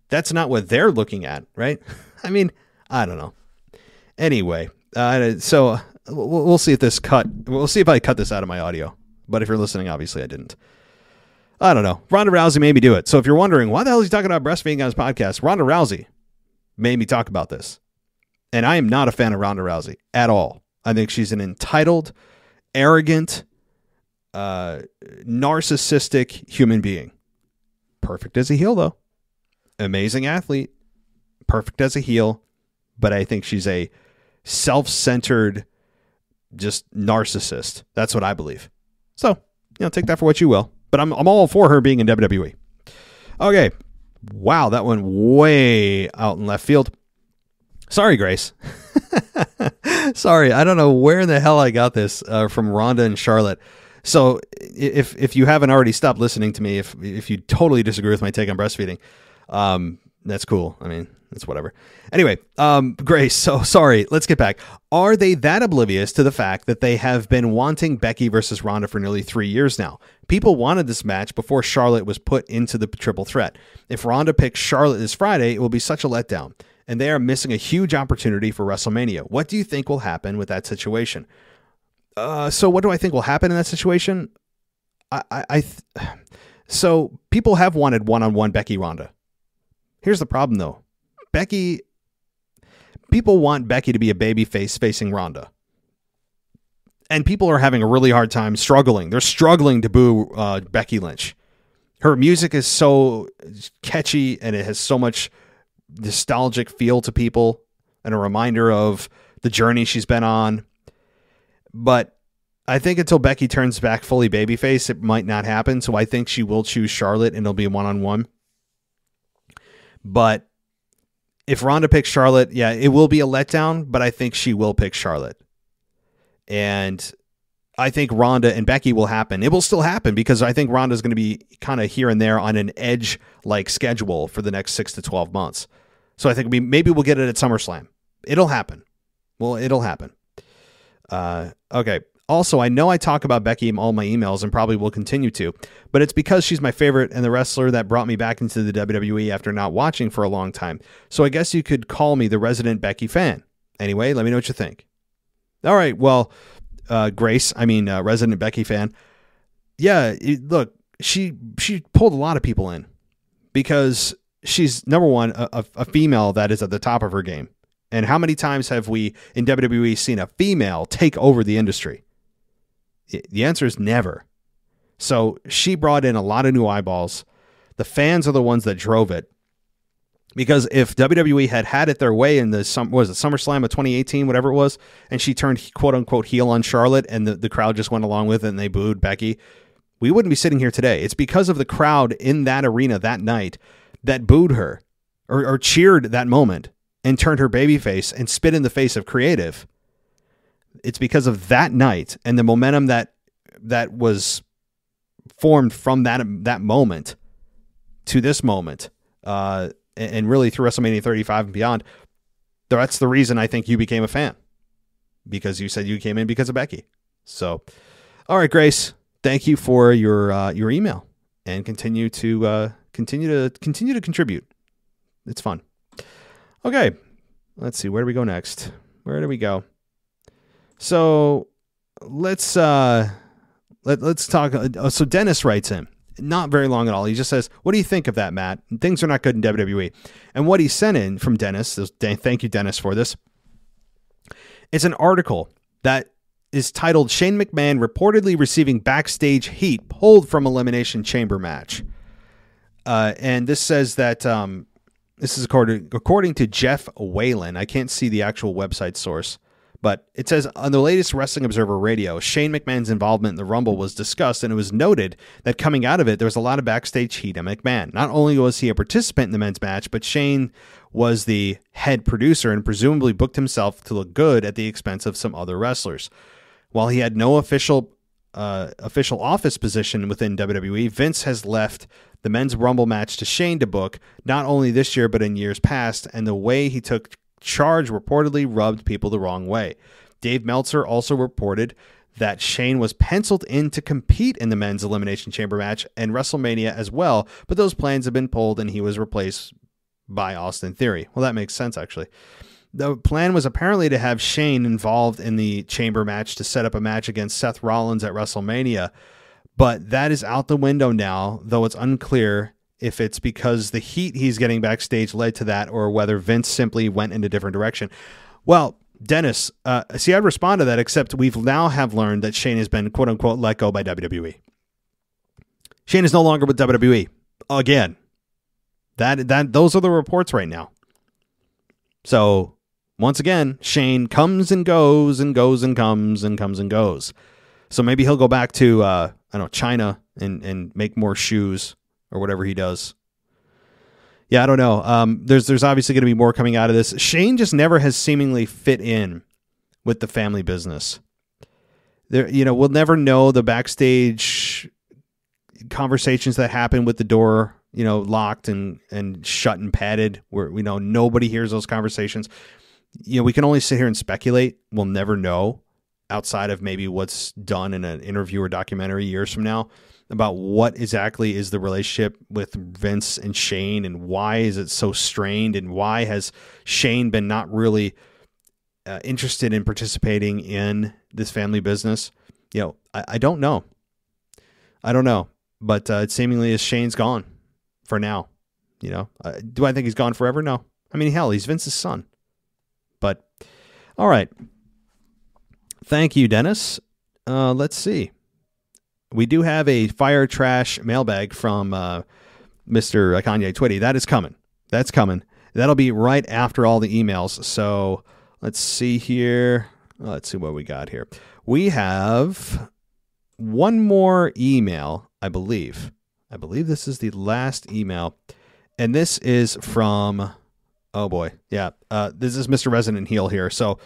that's not what they're looking at, right? I mean, I don't know. Anyway, uh, so we'll, we'll see if this cut. We'll see if I cut this out of my audio. But if you're listening, obviously I didn't. I don't know. Ronda Rousey made me do it. So if you're wondering why the hell is he talking about breastfeeding on his podcast, Ronda Rousey made me talk about this. And I am not a fan of Ronda Rousey at all. I think she's an entitled, arrogant, uh, narcissistic human being. Perfect as a heel, though. Amazing athlete. Perfect as a heel. But I think she's a self centered, just narcissist. That's what I believe. So, you know, take that for what you will. But I'm, I'm all for her being in WWE. Okay. Wow, that went way out in left field. Sorry, Grace. Sorry, I don't know where in the hell I got this uh, from Ronda and Charlotte. So, if if you haven't already stopped listening to me, if if you totally disagree with my take on breastfeeding, um, that's cool. I mean, it's whatever. Anyway, um, Grace, so sorry. Let's get back. Are they that oblivious to the fact that they have been wanting Becky versus Ronda for nearly three years now? People wanted this match before Charlotte was put into the triple threat. If Ronda picks Charlotte this Friday, it will be such a letdown. And they are missing a huge opportunity for WrestleMania. What do you think will happen with that situation? Uh, so, what do I think will happen in that situation? I, I, I th- so people have wanted one-on-one Becky Ronda. Here's the problem, though Becky, people want Becky to be a baby face facing Ronda. And people are having a really hard time struggling. They're struggling to boo uh, Becky Lynch. Her music is so catchy and it has so much nostalgic feel to people and a reminder of the journey she's been on. But I think until Becky turns back fully babyface, it might not happen. So I think she will choose Charlotte and it'll be one on one. But if Ronda picks Charlotte, yeah, it will be a letdown, but I think she will pick Charlotte. And I think Ronda and Becky will happen. It will still happen because I think Ronda's going to be kind of here and there on an edge like schedule for the next six to 12 months. So I think we, maybe we'll get it at SummerSlam. It'll happen. Well, it'll happen. Uh, okay. Also, I know I talk about Becky in all my emails and probably will continue to, but it's because she's my favorite and the wrestler that brought me back into the WWE after not watching for a long time. So I guess you could call me the resident Becky fan. Anyway, let me know what you think. All right, well, uh, Grace, I mean, uh, resident Becky fan. Yeah, it, look, she she pulled a lot of people in because she's number one, a, a female that is at the top of her game. And how many times have we in WWE seen a female take over the industry? The answer is never. So she brought in a lot of new eyeballs. The fans are the ones that drove it. Because if WWE had had it their way in the some was it SummerSlam of 2018, whatever it was, and she turned quote unquote heel on Charlotte, and the, the crowd just went along with it and they booed Becky, we wouldn't be sitting here today. It's because of the crowd in that arena that night that booed her or, or cheered that moment and turned her babyface and spit in the face of creative it's because of that night and the momentum that that was formed from that that moment to this moment, uh, and really through WrestleMania 35 and beyond. That's the reason I think you became a fan because you said you came in because of Becky. So, all right, Grace, thank you for your uh, your email and continue to uh, continue to continue to contribute. It's fun. Okay, let's see. Where do we go next? Where do we go? So let's uh, let, let's talk. Uh, so Dennis writes in, not very long at all. He just says, "What do you think of that, Matt? Things are not good in WWE." And what he sent in from Dennis, thank you, Dennis, for this. It's an article that is titled "Shane McMahon reportedly receiving backstage heat pulled from Elimination Chamber match," uh, and this says that. Um, this is according, according to Jeff Whalen. I can't see the actual website source. But it says on the latest Wrestling Observer Radio, Shane McMahon's involvement in the Rumble was discussed, and it was noted that coming out of it, there was a lot of backstage heat on McMahon. Not only was he a participant in the men's match, but Shane was the head producer and presumably booked himself to look good at the expense of some other wrestlers. While he had no official uh, official office position within WWE, Vince has left the men's Rumble match to Shane to book, not only this year but in years past, and the way he took charge reportedly rubbed people the wrong way. Dave Meltzer also reported that Shane was penciled in to compete in the men's Elimination Chamber match and WrestleMania as well, but those plans have been pulled and he was replaced by Austin Theory. Well, that makes sense, actually. The plan was apparently to have Shane involved in the chamber match to set up a match against Seth Rollins at WrestleMania, but that is out the window now, though it's unclear if it's because the heat he's getting backstage led to that or whether Vince simply went in a different direction. Well, Dennis, uh, see, I'd respond to that, except we've now have learned that Shane has been quote unquote let go by WWE. Shane is no longer with WWE again. That that those are the reports right now. So once again, Shane comes and goes and goes and comes and comes and goes. So maybe he'll go back to uh, I don't know China and and make more shoes or whatever he does. Yeah, I don't know. Um, there's there's obviously going to be more coming out of this. Shane just never has seemingly fit in with the family business. There, you know, we'll never know the backstage conversations that happen with the door, you know, locked and and shut and padded, where we know nobody hears those conversations. You know, we can only sit here and speculate. We'll never know outside of maybe what's done in an interview or documentary years from now about what exactly is the relationship with Vince and Shane and why is it so strained and why has Shane been not really uh, interested in participating in this family business. You know, I, I don't know. I don't know, but uh, it seemingly is Shane's gone for now. You know, uh, do I think he's gone forever? No. I mean, hell, he's Vince's son. But all right. Thank you, Dennis. Uh, let's see we do have a fire trash mailbag from uh, Mr. Kanye Twitty. That is coming. That's coming. That'll be right after all the emails. So let's see here. Let's see what we got here. We have one more email, I believe. I believe this is the last email. And this is from, oh boy. Yeah. Uh, this is Mr. Resident Heel here. So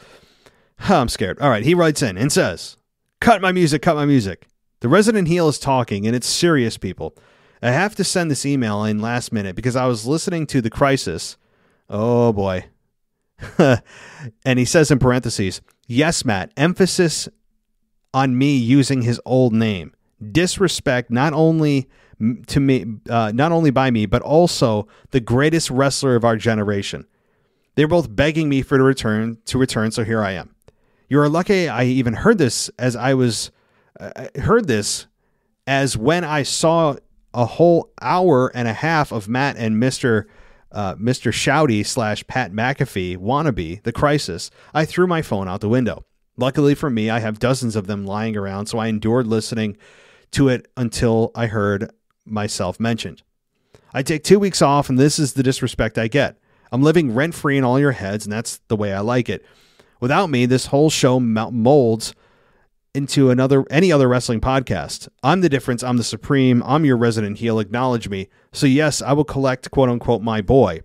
huh, I'm scared. All right. He writes in and says, Cut my music, cut my music. The resident heel is talking, and it's serious, people. I have to send this email in last minute because I was listening to The Crisis. Oh boy. and he says in parentheses, yes, Matt, emphasis on me using his old name. Disrespect not only to me, uh, not only by me, but also the greatest wrestler of our generation. They're both begging me for to return to return, so here I am. You are lucky I even heard this as I was heard this as when I saw a whole hour and a half of Matt and Mister uh, Mr. Shouty slash Pat McAfee wannabe, The Crisis, I threw my phone out the window. Luckily for me, I have dozens of them lying around, so I endured listening to it until I heard myself mentioned. I take two weeks off, and this is the disrespect I get. I'm living rent free in all your heads, and that's the way I like it. Without me, this whole show molds into another any other wrestling podcast. I'm the difference. I'm the supreme. I'm your resident heel. Acknowledge me. So yes, I will collect quote unquote my boy.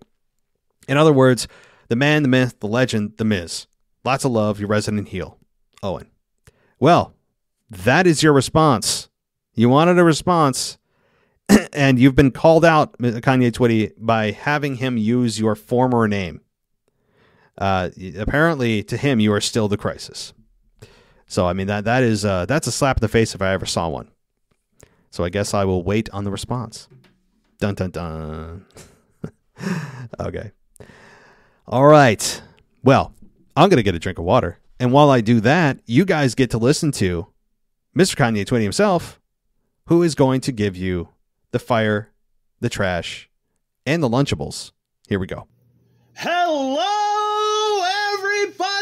In other words, the man, the myth, the legend, the Miz. Lots of love, your resident heel, Owen. Well, that is your response. You wanted a response, and you've been called out, Kanye Twitty, by having him use your former name. Uh, apparently, to him, you are still the crisis. So I mean that that is uh, that's a slap in the face if I ever saw one. So I guess I will wait on the response. Dun dun dun. okay. All right. Well, I'm gonna get a drink of water, and while I do that, you guys get to listen to Mr. Kanye Twitty himself, who is going to give you the fire, the trash, and the Lunchables. Here we go. Hello, everybody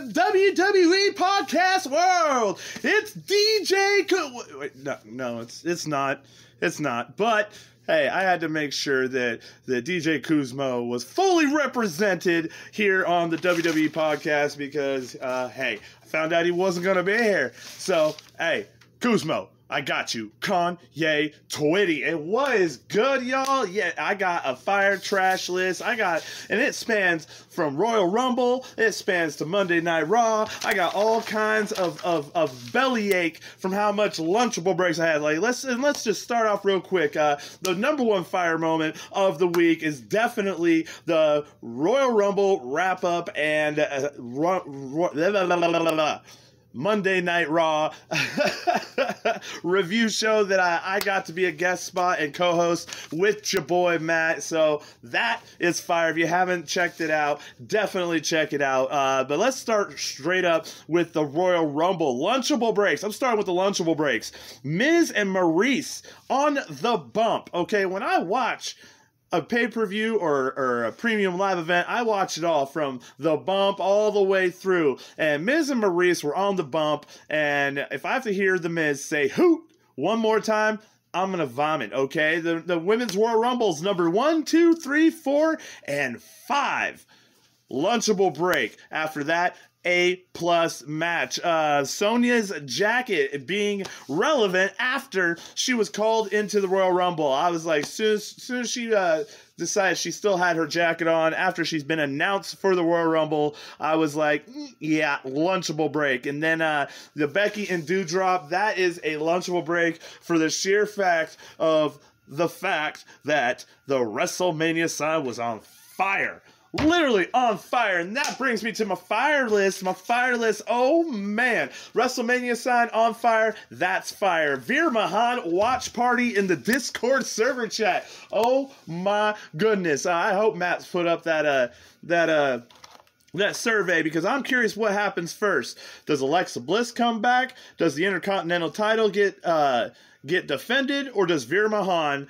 WWE podcast world. It's DJ. Co- wait, no, no, it's it's not. It's not. But hey, I had to make sure that that DJ Kuzmo was fully represented here on the WWE podcast because uh, hey, I found out he wasn't gonna be here. So hey, Kuzmo, I got you. Kanye Twitty. And what is good, y'all? Yeah, I got a fire trash list. I got, and it spans from Royal Rumble, it spans to Monday Night Raw. I got all kinds of, of, of bellyache from how much Lunchable breaks I had. Like, let's, and let's just start off real quick. Uh, the number one fire moment of the week is definitely the Royal Rumble wrap up and uh, ru- ru- blah, blah, blah. Monday Night Raw review show that I, I got to be a guest spot and co host with your boy Matt. So that is fire. If you haven't checked it out, definitely check it out. Uh, but let's start straight up with the Royal Rumble. Lunchable breaks. I'm starting with the Lunchable breaks. Miz and Maurice on the bump. Okay, when I watch a pay per view or, or a premium live event, I watch it all from the bump all the way through. And Miz and Maurice were on the bump. And if I have to hear the Miz say hoot one more time, I'm gonna vomit. Okay, the the women's Royal Rumbles number one, two, three, four, and five. Lunchable break. After that, a plus match. Uh, Sonya's jacket being relevant after she was called into the Royal Rumble. I was like, soon as soon as she uh, decided she still had her jacket on after she's been announced for the Royal Rumble, I was like, mm, yeah, lunchable break. And then uh, the Becky and Doudrop, that is a lunchable break for the sheer fact of the fact that the WrestleMania sign was on fire literally on fire. And that brings me to my fire list. My fire list. Oh man. WrestleMania sign on fire. That's fire. Veer Mahaan watch party in the Discord server chat. Oh my goodness. I hope Matt's put up that uh that uh that survey because I'm curious what happens first. Does Alexa Bliss come back? Does the Intercontinental title get uh get defended or does Veer Mahaan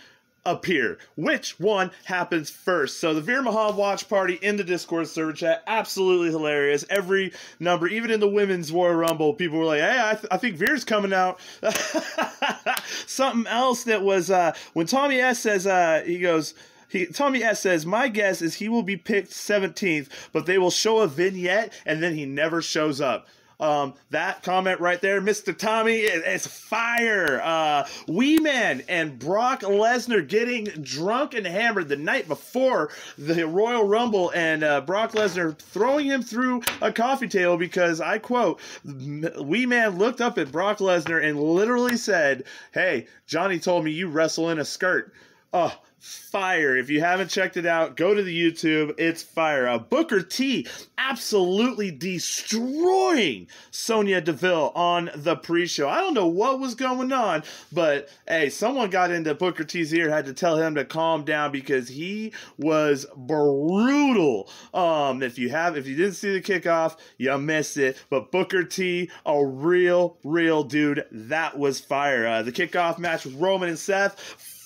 appear. Which one happens first? So the Veer Mahaan watch party in the Discord server chat, absolutely hilarious. Every number, even in the women's Royal Rumble, people were like, "Hey, I, th- I think Veer's coming out." Something else that was uh, when Tommy S says uh, he goes. He, Tommy S says, My guess is he will be picked 17th, but they will show a vignette and then he never shows up. Um, that comment right there, Mr. Tommy, is, fire. Uh, Wee Man and Brock Lesnar getting drunk and hammered the night before the Royal Rumble, and uh, Brock Lesnar throwing him through a coffee table because I quote, Wee Man looked up at Brock Lesnar and literally said, Hey, Johnny told me you wrestle in a skirt. Oh, fire. If you haven't checked it out, go to the YouTube. It's fire. Uh, Booker T absolutely destroying Sonya Deville on the pre show. I don't know what was going on, but hey, someone got into Booker T's ear, had to tell him to calm down because he was brutal. Um, if you have, if you didn't see the kickoff, you missed it. But Booker T, a real, real dude, that was fire. Uh, the kickoff match with Roman and Seth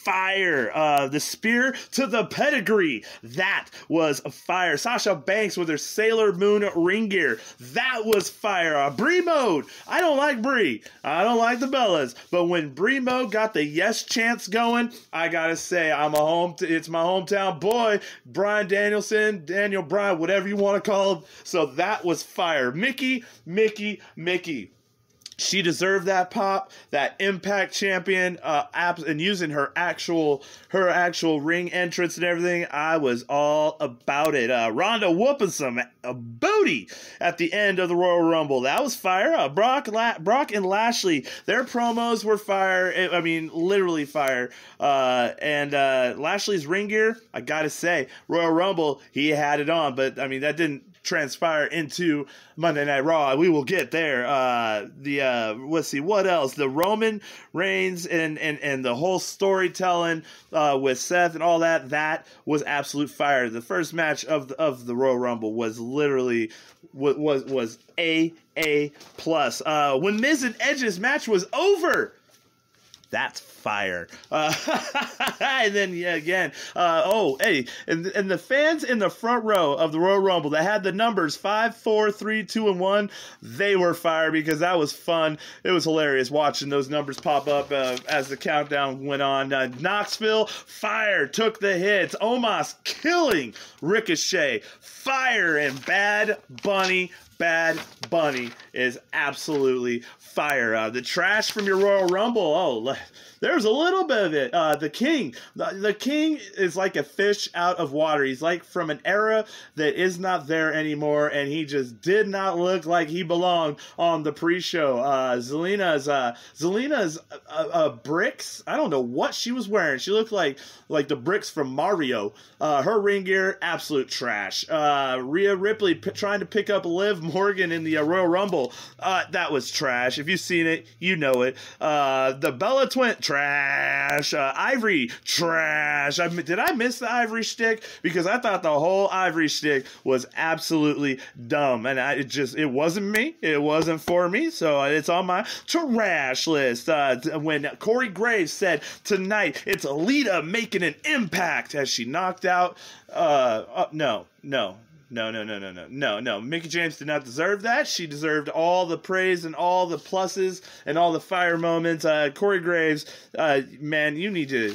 fire. Uh, the spear to the pedigree. That was fire. Sasha Banks with her Sailor Moon ring gear. That was fire. Uh, Brie mode. I don't like Brie. I don't like the Bellas. But when Brie mode got the yes chance going, I gotta say I'm a home. T- it's my hometown boy, Bryan Danielson, Daniel Bryan, whatever you want to call him. So that was fire. Mickie, Mickie, Mickie she deserved that pop, that Impact champion, uh, apps, and using her actual her actual ring entrance and everything. I was all about it. Uh, Ronda whooping some a booty at the end of the Royal Rumble. That was fire. Uh, Brock, La- Brock and Lashley, their promos were fire. I mean, literally fire. Uh, and uh, Lashley's ring gear, I gotta say, Royal Rumble, he had it on, but I mean that didn't transpire into Monday Night Raw. We will get there. Uh, the uh, let's see what else. The Roman Reigns and and and the whole storytelling uh, with Seth and all that. That was absolute fire. The first match of the, of the Royal Rumble was literally was was, was a a plus. Uh, when Miz and Edge's match was over that's fire. Uh, and then yeah, again, uh, oh hey, and and the fans in the front row of the Royal Rumble that had the numbers five, four, three, two, and one, they were fire because that was fun. It was hilarious watching those numbers pop up uh, as the countdown went on. Uh, Knoxville fire took the hits. Omos killing Ricochet. Fire and Bad Bunny Bad Bunny is absolutely fire. Uh, the trash from your Royal Rumble. Oh, there's a little bit of it. Uh, the King. The, the King is like a fish out of water. He's like from an era that is not there anymore, and he just did not look like he belonged on the pre-show. Uh, Zelina's uh, Zelina's uh, uh, bricks. I don't know what she was wearing. She looked like like the bricks from Mario. Uh, her ring gear, absolute trash. Uh, Rhea Ripley trying to pick up Liv Morgan in the uh, Royal Rumble. Uh, that was trash. If you've seen it, you know it. Uh, the Bella Twin, trash. Uh, Ivory, trash. I, did I miss the Ivory stick? Because I thought the whole Ivory stick was absolutely dumb, and I, it just it wasn't me. It wasn't for me. So it's on my trash list. Uh, when Corey Graves said tonight it's Alita making an impact as she knocked out. Uh, uh no, no, no, no, no, no, no, no, no. Mickie James did not deserve that. She deserved all the praise and all the pluses and all the fire moments. Uh, Corey Graves, uh, man, you need to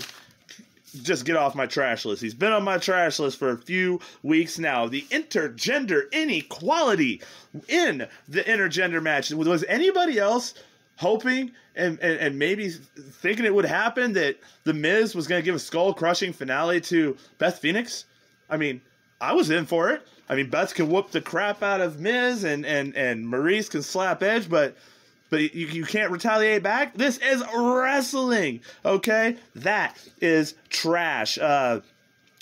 just get off my trash list. He's been on my trash list for a few weeks now. The intergender inequality in the intergender match. Was anybody else hoping and, and, and maybe thinking it would happen that The Miz was going to give a skull crushing finale to Beth Phoenix? I mean, I was in for it. I mean, Beth can whoop the crap out of Miz, and and and Maryse can slap Edge, but but you, you can't retaliate back. This is wrestling, okay? That is trash. Uh,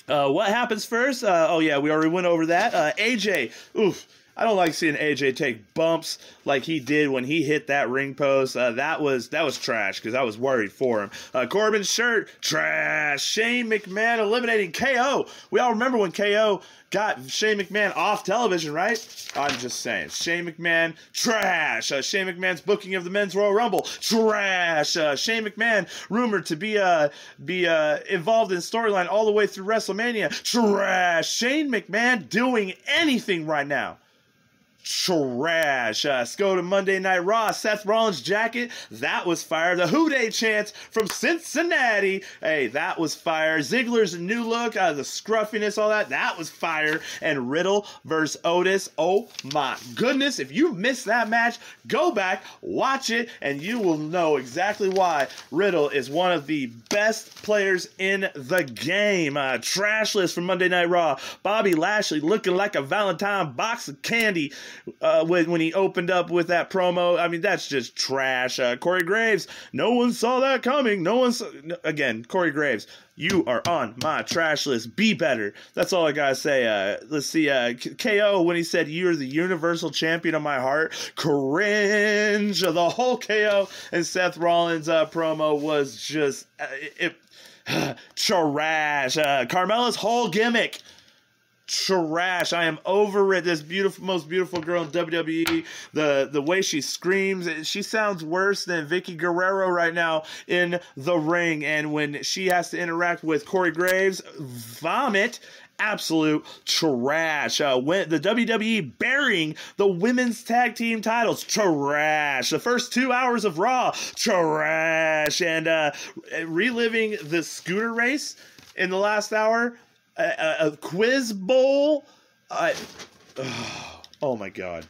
uh, what happens first? Uh, oh yeah, we already went over that. Uh, AJ, oof. I don't like seeing AJ take bumps like he did when he hit that ring post. Uh, that was that was trash because I was worried for him. Uh, Corbin's shirt trash. Shane McMahon eliminating KO. We all remember when KO got Shane McMahon off television, right? I'm just saying. Shane McMahon, trash. Uh, Shane McMahon's booking of the Men's Royal Rumble, trash. Uh, Shane McMahon, rumored to be uh, be uh, involved in storyline all the way through WrestleMania, trash. Shane McMahon doing anything right now trash. Uh, let's go to Monday Night Raw. Seth Rollins' jacket, that was fire. The Who Dey chants from Cincinnati, hey, that was fire. Ziggler's new look, uh, the scruffiness, all that, that was fire. And Riddle versus Otis, oh my goodness. If you missed that match, go back, watch it, and you will know exactly why Riddle is one of the best players in the game. Uh, trash list from Monday Night Raw. Bobby Lashley looking like a Valentine box of candy uh, when when he opened up with that promo. I mean, that's just trash. Uh, Corey Graves, no one saw that coming. No one saw, again. Corey Graves, you are on my trash list. Be better. That's all I gotta say. Uh, let's see. Uh, KO when he said you're the universal champion of my heart. Cringe. The whole KO and Seth Rollins uh, promo was just uh, it, trash. Uh, Carmella's whole gimmick trash. I am over it. This beautiful, most beautiful girl in WWE. The the way she screams, she sounds worse than Vickie Guerrero right now in the ring. And when she has to interact with Corey Graves, vomit. Absolute trash. Uh, when the WWE burying the women's tag team titles, trash. The first two hours of Raw, trash. And uh, reliving the scooter race in the last hour, a, a quiz bowl. I, oh my god.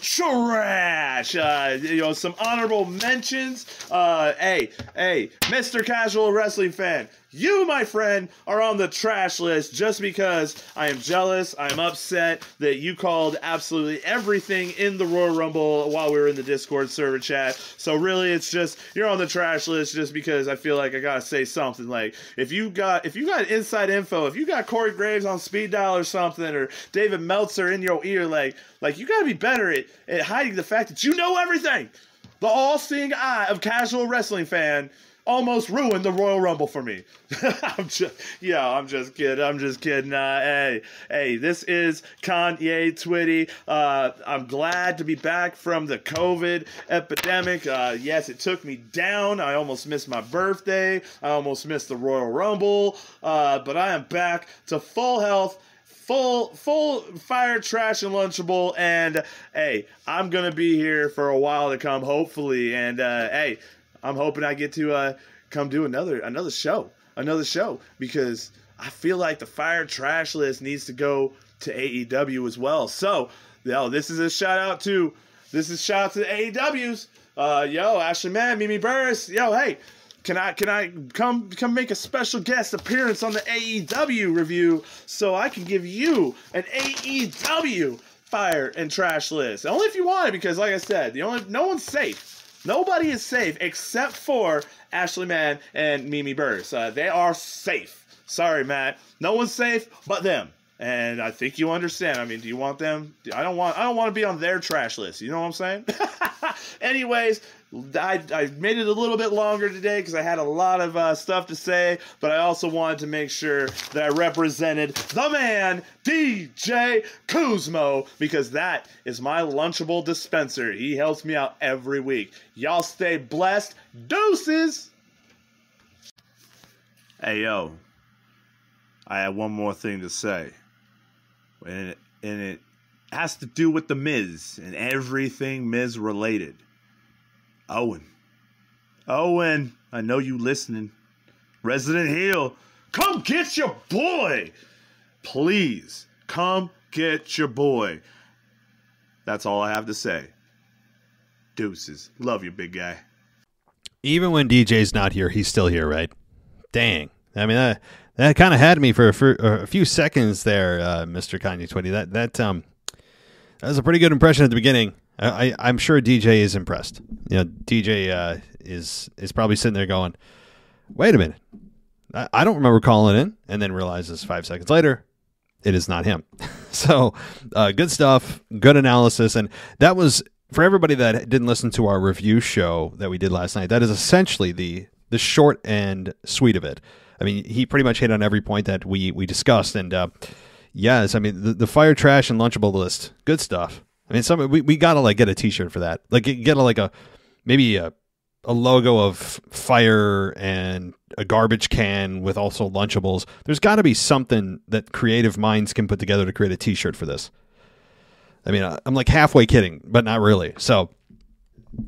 Trash. Uh, you know, some honorable mentions. Uh, hey, hey, Mr. Casual Wrestling Fan, you, my friend, are on the trash list just because I am jealous. I am upset that you called absolutely everything in the Royal Rumble while we were in the Discord server chat. So really, it's just you're on the trash list just because I feel like I gotta say something. Like if you got if you got inside info, if you got Corey Graves on speed dial or something, or David Meltzer in your ear, like like you gotta be better at, at hiding the fact that you know everything. The all-seeing eye of casual wrestling fan almost ruined the Royal Rumble for me. I'm just, yeah, I'm just kidding. I'm just kidding. Uh, hey, hey, this is Kanye Twitty. Uh, I'm glad to be back from the COVID epidemic. Uh, yes, it took me down. I almost missed my birthday. I almost missed the Royal Rumble. Uh, but I am back to full health full full fire trash and lunchable and hey i'm gonna be here for a while to come hopefully and uh, hey I'm hoping I get to uh, come do another another show, another show because I feel like the fire trash list needs to go to AEW as well. So, yo, this is a shout out to this is shout out to AEWs. Uh, yo, Ashley Mann, Mimi Burris, yo, hey, can I can I come come make a special guest appearance on the AEW review so I can give you an AEW fire and trash list? Only if you want it, because like I said, the only no one's safe. Nobody is safe except for Ashley Mann and Mimi Burris. Uh, they are safe. Sorry, Matt. No one's safe but them. And I think you understand. I mean, do you want them? I don't want. I don't want to be on their trash list. You know what I'm saying? Anyways, I, I made it a little bit longer today because I had a lot of uh, stuff to say, but I also wanted to make sure that I represented the man, DJ Kuzmo, because that is my Lunchable dispenser. He helps me out every week. Y'all stay blessed. Deuces! Hey, yo. I have one more thing to say. And it, and it has to do with The Miz and everything Miz related. Owen. Owen, I know you listening. Resident Heel, come get your boy. Please, come get your boy. That's all I have to say. Deuces. Love you, big guy. Even when DJ's not here, he's still here, right? Dang. I mean, that that kind of had me for a, for a, few seconds there, uh, Mr. Kanye Twitty. That that um, that was a pretty good impression at the beginning. I, I am sure DJ is impressed. You know, DJ uh, is is probably sitting there going, "Wait a minute, I, I don't remember calling in," and then realizes five seconds later, it is not him. so, uh, good stuff, good analysis, and that was for everybody that didn't listen to our review show that we did last night. That is essentially the the short and sweet of it. I mean, he pretty much hit on every point that we we discussed, and uh, yes, I mean the, the fire trash and lunchable list, good stuff. I mean, some we, we gotta like get a T-shirt for that. Like get a, like a maybe a a logo of fire and a garbage can with also Lunchables. There's got to be something that creative minds can put together to create a T-shirt for this. I mean, I'm like halfway kidding, but not really. So,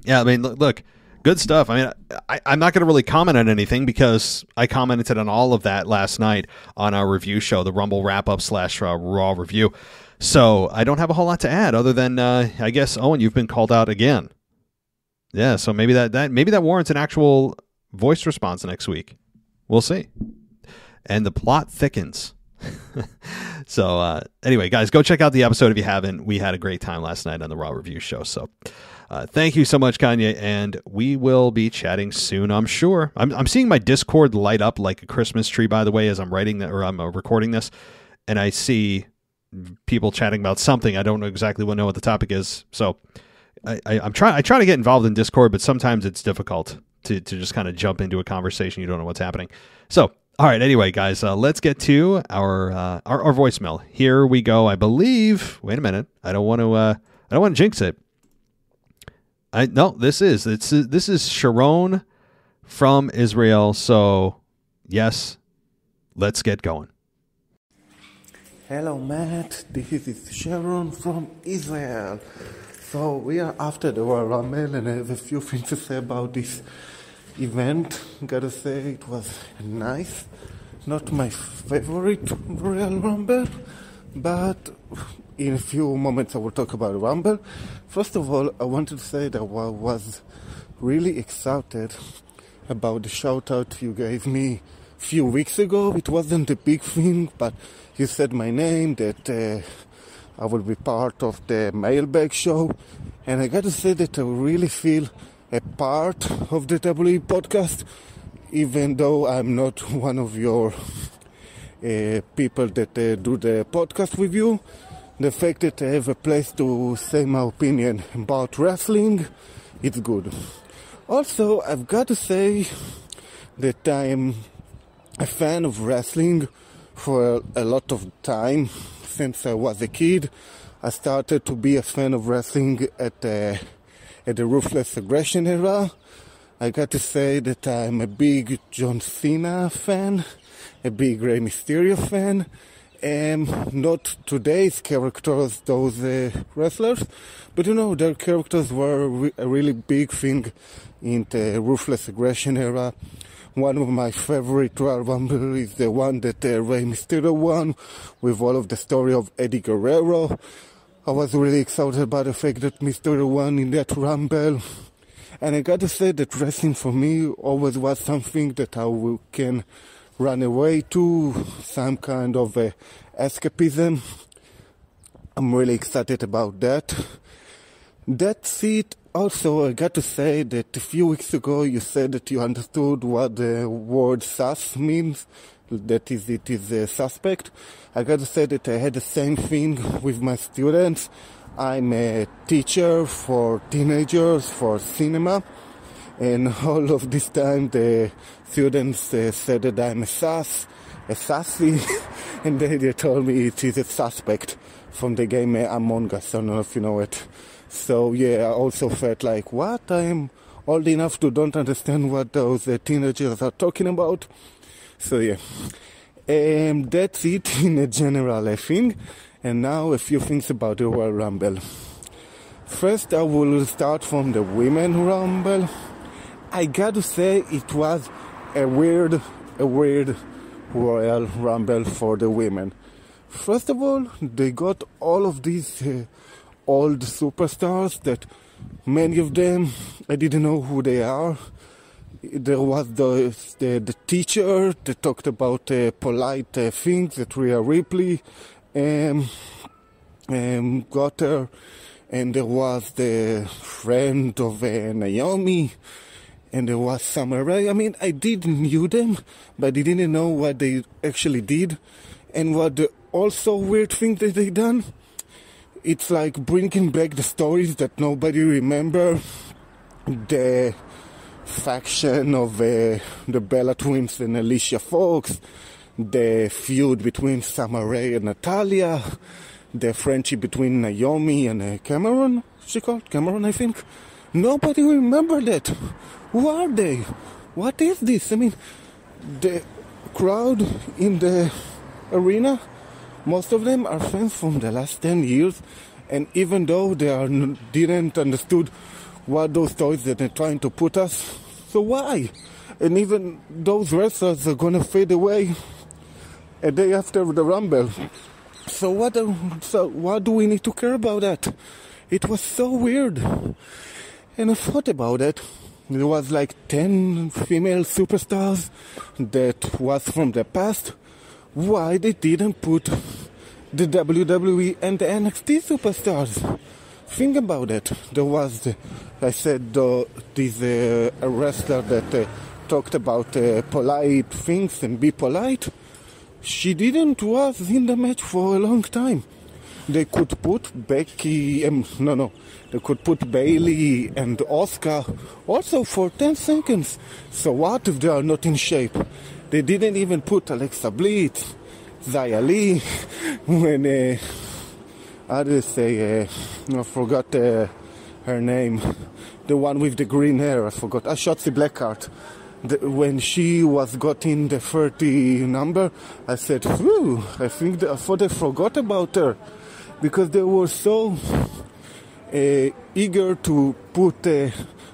yeah, I mean, look, good stuff. I mean, I, am not going to really comment on anything because I commented on all of that last night on our review show, the Rumble wrap up slash uh, Raw review. So I don't have a whole lot to add other than uh, I guess Owen, you've been called out again. Yeah, so maybe that that maybe that warrants an actual voice response next week. We'll see. And the plot thickens. so uh, anyway, guys, go check out the episode if you haven't. We had a great time last night on the Raw Review Show. So uh, thank you so much, Kanye, and we will be chatting soon. I'm sure. I'm, I'm seeing my Discord light up like a Christmas tree. By the way, as I'm writing that or I'm uh, recording this, and I see people chatting about something. I don't know exactly what know what the topic is. So I, I, I'm trying. I try to get involved in Discord, but sometimes it's difficult to to just kind of jump into a conversation. You don't know what's happening. So all right. Anyway, guys, uh, let's get to our, uh, our our voicemail. Here we go. I believe. Wait a minute. I don't want to. Uh, I don't want to jinx it. I no. This is it's this is Sharon from Israel. So yes, let's get going. Hello, Matt. This is Sharon from Israel. So we are after the Royal Rumble, and I have a few things to say about this event. Gotta say, it was nice. Not my favorite Royal Rumble, but in a few moments I will talk about Rumble. First of all, I wanted to say that I was really excited about the shout out you gave me a few weeks ago. It wasn't a big thing, but you said my name that uh, I will be part of the mailbag show, and I gotta say that I really feel a part of the WWE podcast, even though I'm not one of your uh, people that uh, do the podcast with you. The fact that I have a place to say my opinion about wrestling, it's good. Also, I've got to say that I'm a fan of wrestling for a lot of time since I was a kid. I started to be a fan of wrestling at the at the Ruthless Aggression era. I got to say that I'm a big John Cena fan, a big Rey Mysterio fan, and not today's characters, those uh, wrestlers, but you know, their characters were re- a really big thing in the Ruthless Aggression era. One of my favorite Royal Rumble is the one that uh, Rey Mysterio won with all of the story of Eddie Guerrero. I was really excited about the fact that Mysterio won in that Rumble. And I gotta say that wrestling for me always was something that I can run away to, some kind of uh, escapism. I'm really excited about that. That's it. Also, I got to say that a few weeks ago you said that you understood what the word sus means. That is, it is a suspect. I got to say that I had the same thing with my students. I'm a teacher for teenagers for cinema, and all of this time the students uh, said that I'm a sus, a sassy, and then they told me it is a suspect from the game Among Us. I don't know if you know it. So yeah, I also felt like, what? I'm old enough to don't understand what those uh, teenagers are talking about. So yeah, um, that's it in a general, I think. And now a few things about the Royal Rumble. First, I will start from the Women Rumble. I gotta say, it was a weird, a weird Royal Rumble for the women. First of all, they got all of these uh, old superstars that many of them I didn't know who they are. There was the the, the teacher that talked about uh, polite uh, things that Rhea Ripley um, um, got her, and there was the friend of uh, Naomi, and there was Rae. I mean, I did knew them, but I didn't know what they actually did, and what the also weird thing that they done it's like bringing back the stories that nobody remember the faction of uh, the Bella twins and Alicia Fox, the feud between Summer Rae and Natalya, the friendship between Naomi and uh, Cameron. She called Cameron, I think. Nobody remember that. Who are they? What is this? I mean, the crowd in the arena most of them are fans from the last 10 years, and even though they are, didn't understood what those toys that they're trying to put us, so why? And even those wrestlers are gonna fade away a day after the Rumble. So what? So why do we need to care about that? It was so weird. And I thought about it. There was like 10 female superstars that was from the past. Why they didn't put the WWE and the NXT superstars. Think about it. There was, the, I said, this uh, wrestler that uh, talked about uh, polite things and be polite. She didn't was in the match for a long time. They could put Becky, um, no, no, they could put Bayley and Asuka also for 10 seconds. So what if they are not in shape? They didn't even put Alexa Bliss, Xia Li, when, uh, do you say, uh, I forgot uh, her name, the one with the green hair, I forgot, Shotzi Blackheart. The, when she was got in the 30 number, I said, whew, I think they, I thought they forgot about her because they were so uh, eager to put uh,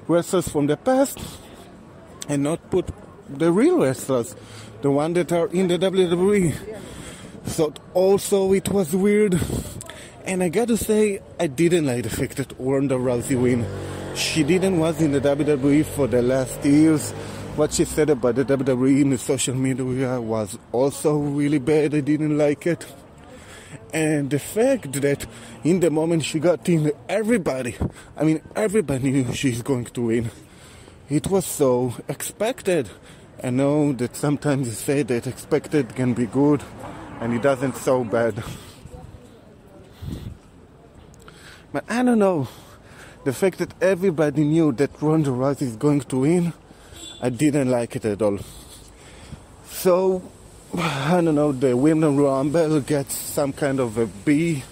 wrestlers from the past and not put the real wrestlers, the one that are in the WWE. So also it was weird, and I gotta say I didn't like the fact that Ronda Rousey win. She didn't was in the WWE for the last years. What she said about the WWE in the social media was also really bad. I didn't like it. And the fact that in the moment she got in, everybody, I mean, everybody knew she's going to win. It was so expected. I know that sometimes you say that expected can be good and it doesn't so bad. But I don't know. The fact that everybody knew that Ronda Rousey is going to win, I didn't like it at all. So I don't know, the women rumble gets some kind of a B,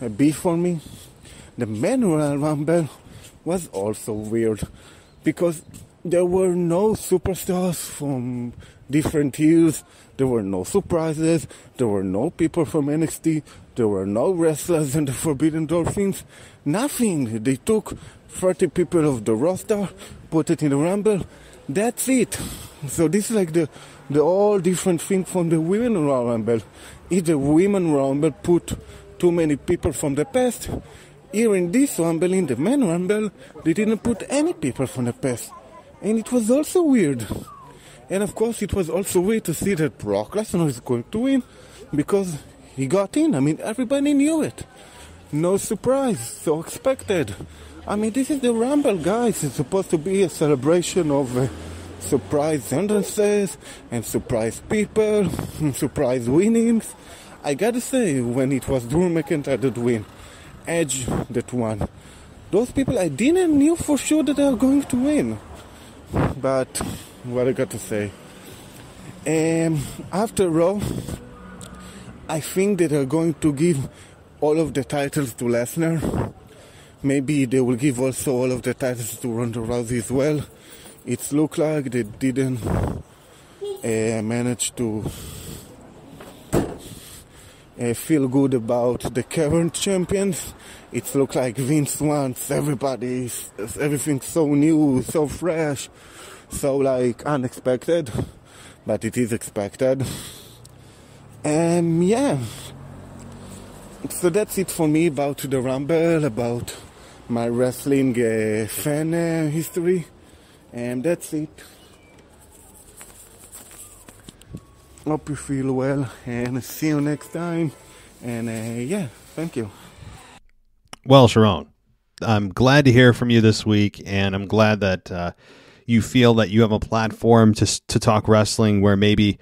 a B for me. The men rumble was also weird because there were no superstars from different years. There were no surprises. There were no people from NXT. There were no wrestlers in the Forbidden Dolphins. Nothing. They took 30 people of the roster, put it in the Rumble. That's it. So this is like the the all different thing from the women Rumble. If the women Rumble put too many people from the past, here in this Rumble, in the men Rumble, they didn't put any people from the past. And it was also weird. And of course, it was also weird to see that Brock Lesnar is going to win because he got in. I mean, everybody knew it. No surprise, so expected. I mean, this is the Rumble, guys. It's supposed to be a celebration of uh, surprise entrances and surprise people and surprise winnings. I gotta say, when it was Drew McIntyre that win, Edge that won, those people I didn't knew for sure that they are going to win. But what I got to say, um, after Raw, I think that they're going to give all of the titles to Lesnar. Maybe they will give also all of the titles to Ronda Rousey as well. It looked like they didn't uh, manage to uh, feel good about the current champions. It looked like Vince wants everybody, everything so new, so fresh, so like unexpected, but it is expected. Um, yeah. So that's it for me about the Rumble, about my wrestling uh, fan uh, history, and that's it. Hope you feel well, and see you next time. And uh, yeah, thank you. Well, Sharon, I'm glad to hear from you this week, and I'm glad that uh, you feel that you have a platform to to talk wrestling where maybe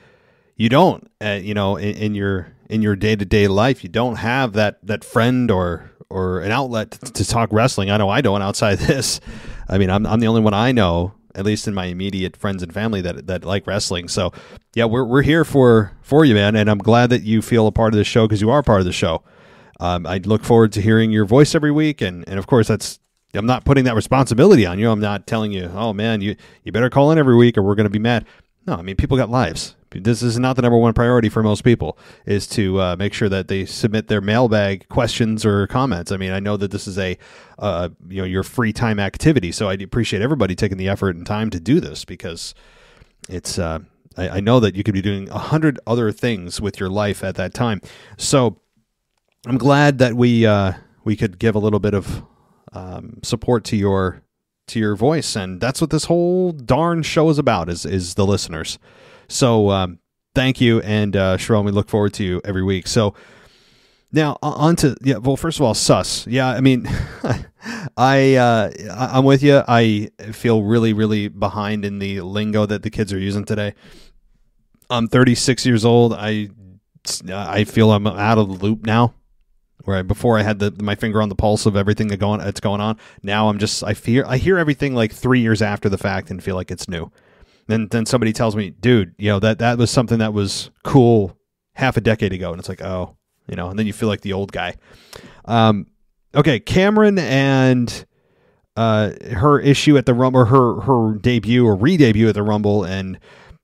you don't, uh, you know, in, in your in your day to day life, you don't have that that friend or or an outlet to, to talk wrestling. I know I don't outside this. I mean, I'm I'm the only one I know at least in my immediate friends and family that that like wrestling. So, yeah, we're we're here for for you, man, and I'm glad that you feel a part of the show because you are part of the show. Um, I look forward to hearing your voice every week, and and of course that's I'm not putting that responsibility on you. I'm not telling you, oh man, you you better call in every week or we're going to be mad. No, I mean people got lives. This is not the number one priority for most people is to uh, make sure that they submit their mailbag questions or comments. I mean, I know that this is a uh, you know your free time activity, so I appreciate everybody taking the effort and time to do this because it's. Uh, I, I know that you could be doing a hundred other things with your life at that time. So I'm glad that we uh, we could give a little bit of um, support to your to your voice, and that's what this whole darn show is about is is the listeners. So um, thank you, and uh, Sharon, we look forward to you every week. So now on to yeah. Well, first of all, sus. Yeah, I mean, I uh, I'm with you. I feel really really behind in the lingo that the kids are using today. I'm 36 years old. I I feel I'm out of the loop now. Where I, before I had the my finger on the pulse of everything that going that's going on. Now I'm just I fear I hear everything like three years after the fact and feel like it's new. Then then somebody tells me, dude, you know that that was something that was cool half a decade ago, and it's like, oh, you know, and then you feel like the old guy. Um, okay, Cameron and uh, her issue at the Rumble, her her debut or re-debut at the Rumble, and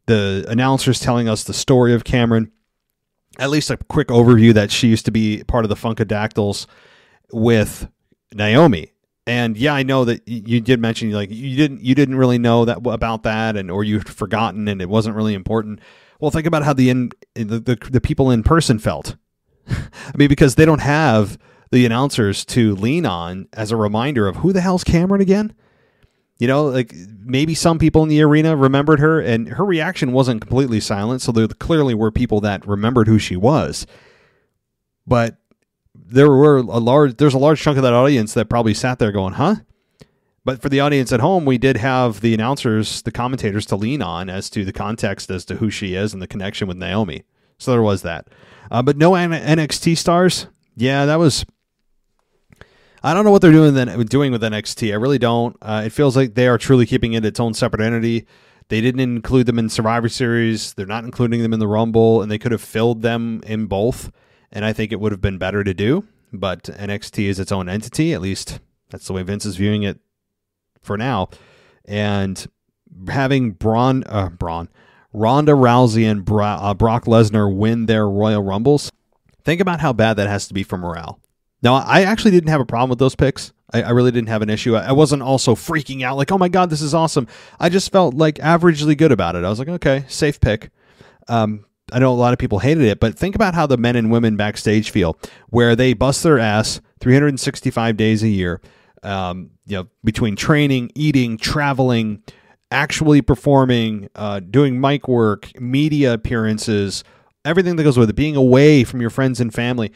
the announcers telling us the story of Cameron at least a quick overview that she used to be part of the Funkadactyls with Naomi. And yeah, I know that you did mention like you didn't you didn't really know that about that and or you'd forgotten and it wasn't really important. Well, think about how the in the, the, the people in person felt. I mean, because they don't have the announcers to lean on as a reminder of who the hell's Cameron again. You know, like maybe some people in the arena remembered her, and her reaction wasn't completely silent. So there clearly were people that remembered who she was. But there were a large, there's a large chunk of that audience that probably sat there going, "Huh." But for the audience at home, we did have the announcers, the commentators to lean on as to the context as to who she is and the connection with Naomi. So there was that. Uh, but no NXT stars. Yeah, that was I don't know what they're doing then doing with NXT. I really don't. Uh, it feels like they are truly keeping it its own separate entity. They didn't include them in Survivor Series. They're not including them in the Rumble, and they could have filled them in both. And I think it would have been better to do. But NXT is its own entity. At least that's the way Vince is viewing it for now. And having Braun, uh, Braun, Ronda Rousey and Bra- uh, Brock Lesnar win their Royal Rumbles. Think about how bad that has to be for morale. Now, I actually didn't have a problem with those picks. I, I really didn't have an issue. I, I, wasn't also freaking out like, oh my God, this is awesome. I just felt like averagely good about it. I was like, okay, safe pick. Um, I know a lot of people hated it, but think about how the men and women backstage feel, where they bust their ass 365 days a year, um, you know, between training, eating, traveling, actually performing, uh, doing mic work, media appearances, everything that goes with it, being away from your friends and family,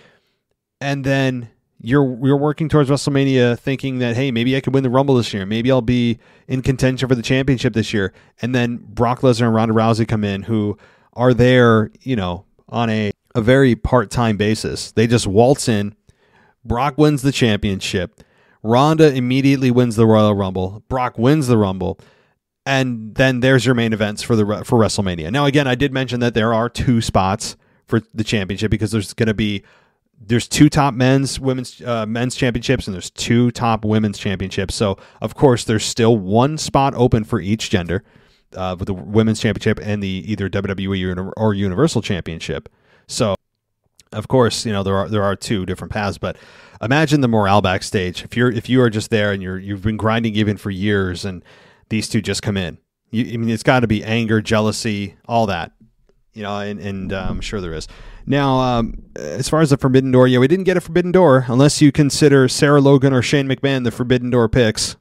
and then you're you're working towards WrestleMania thinking that hey maybe I could win the Rumble this year. Maybe I'll be in contention for the championship this year. And then Brock Lesnar and Ronda Rousey come in who are there you know on a a very part-time basis. They just waltz in. Brock wins the championship. Ronda immediately wins the Royal Rumble. Brock wins the Rumble. And then there's your main events for the for WrestleMania. Now again I did mention that there are two spots for the championship because there's going to be there's two top men's women's uh, men's championships and there's two top women's championships. So of course there's still one spot open for each gender uh, with the women's championship and the either WWE or Universal Championship. So of course you know there are there are two different paths, but imagine the morale backstage if you're if you are just there and you're you've been grinding even for years and these two just come in. You, I mean, it's got to be anger, jealousy, all that, you know, and, and uh, I'm sure there is. Now, um, as far as the Forbidden Door, yeah, we didn't get a Forbidden Door unless you consider Sarah Logan or Shane McMahon the Forbidden Door picks,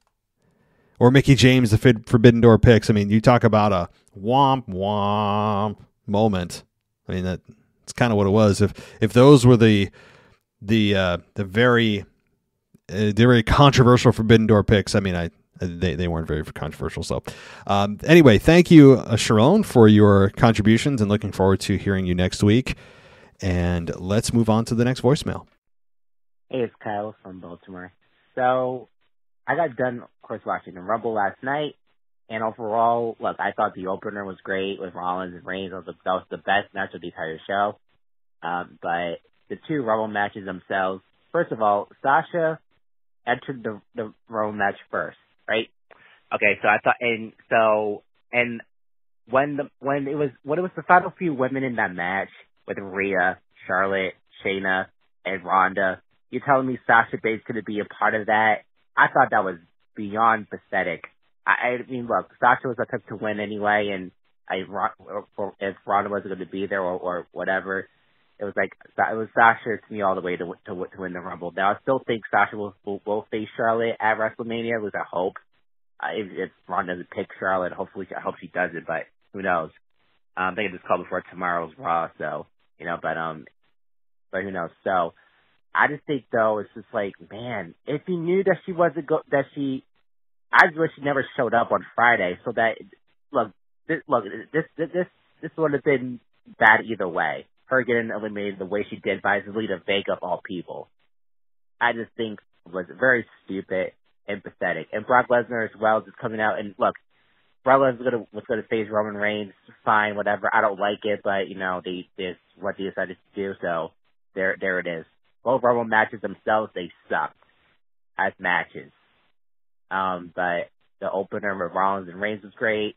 or Mickie James the Forbidden Door picks. I mean, you talk about a womp womp moment. I mean, that's kind of what it was. If if those were the the uh, the very uh, the very controversial Forbidden Door picks, I mean, I they, they weren't very controversial. So, um, anyway, thank you, uh, Sharon, for your contributions and looking forward to hearing you next week. And let's move on to the next voicemail. Hey, it's Kyle from Baltimore. So I got done, of course, watching the Rumble last night. And overall, look, I thought the opener was great with Rollins and Reigns. That was the, that was the best match of the entire show. Um, but the two Rumble matches themselves, first of all, Sasha entered the the Rumble match first, right? Okay, so I thought, and so, and when the when it was when it was the final few women in that match, with Rhea, Charlotte, Shayna, and Ronda. You're telling me Sasha Banks going to be a part of that? I thought that was beyond pathetic. I, I mean, look, Sasha was a to win anyway, and I if Ronda wasn't going to be there or, or whatever, it was like it was Sasha to me all the way to to, to win the Rumble. Now I still think Sasha will will, will face Charlotte at WrestleMania. Was a hope. Uh, if, if Ronda doesn't pick Charlotte, hopefully I hope she does it, but who knows? Um, they can just call before tomorrow's Raw, so you know. But um, but who knows? So I just think though, it's just like, man, if he knew that she wasn't go that she, I just wish she never showed up on Friday, so that look, this, look, this this this this would have been bad either way. Her getting eliminated the way she did by Zelina Vega of all people. I just think was very stupid and pathetic. And Brock Lesnar as well, just coming out and look, Was gonna was gonna face Roman Reigns, fine, whatever. I don't like it, but you know, they this what they decided to do, so there there it is. Both Rumble matches themselves, they sucked as matches. Um, but the opener with Rollins and Reigns was great,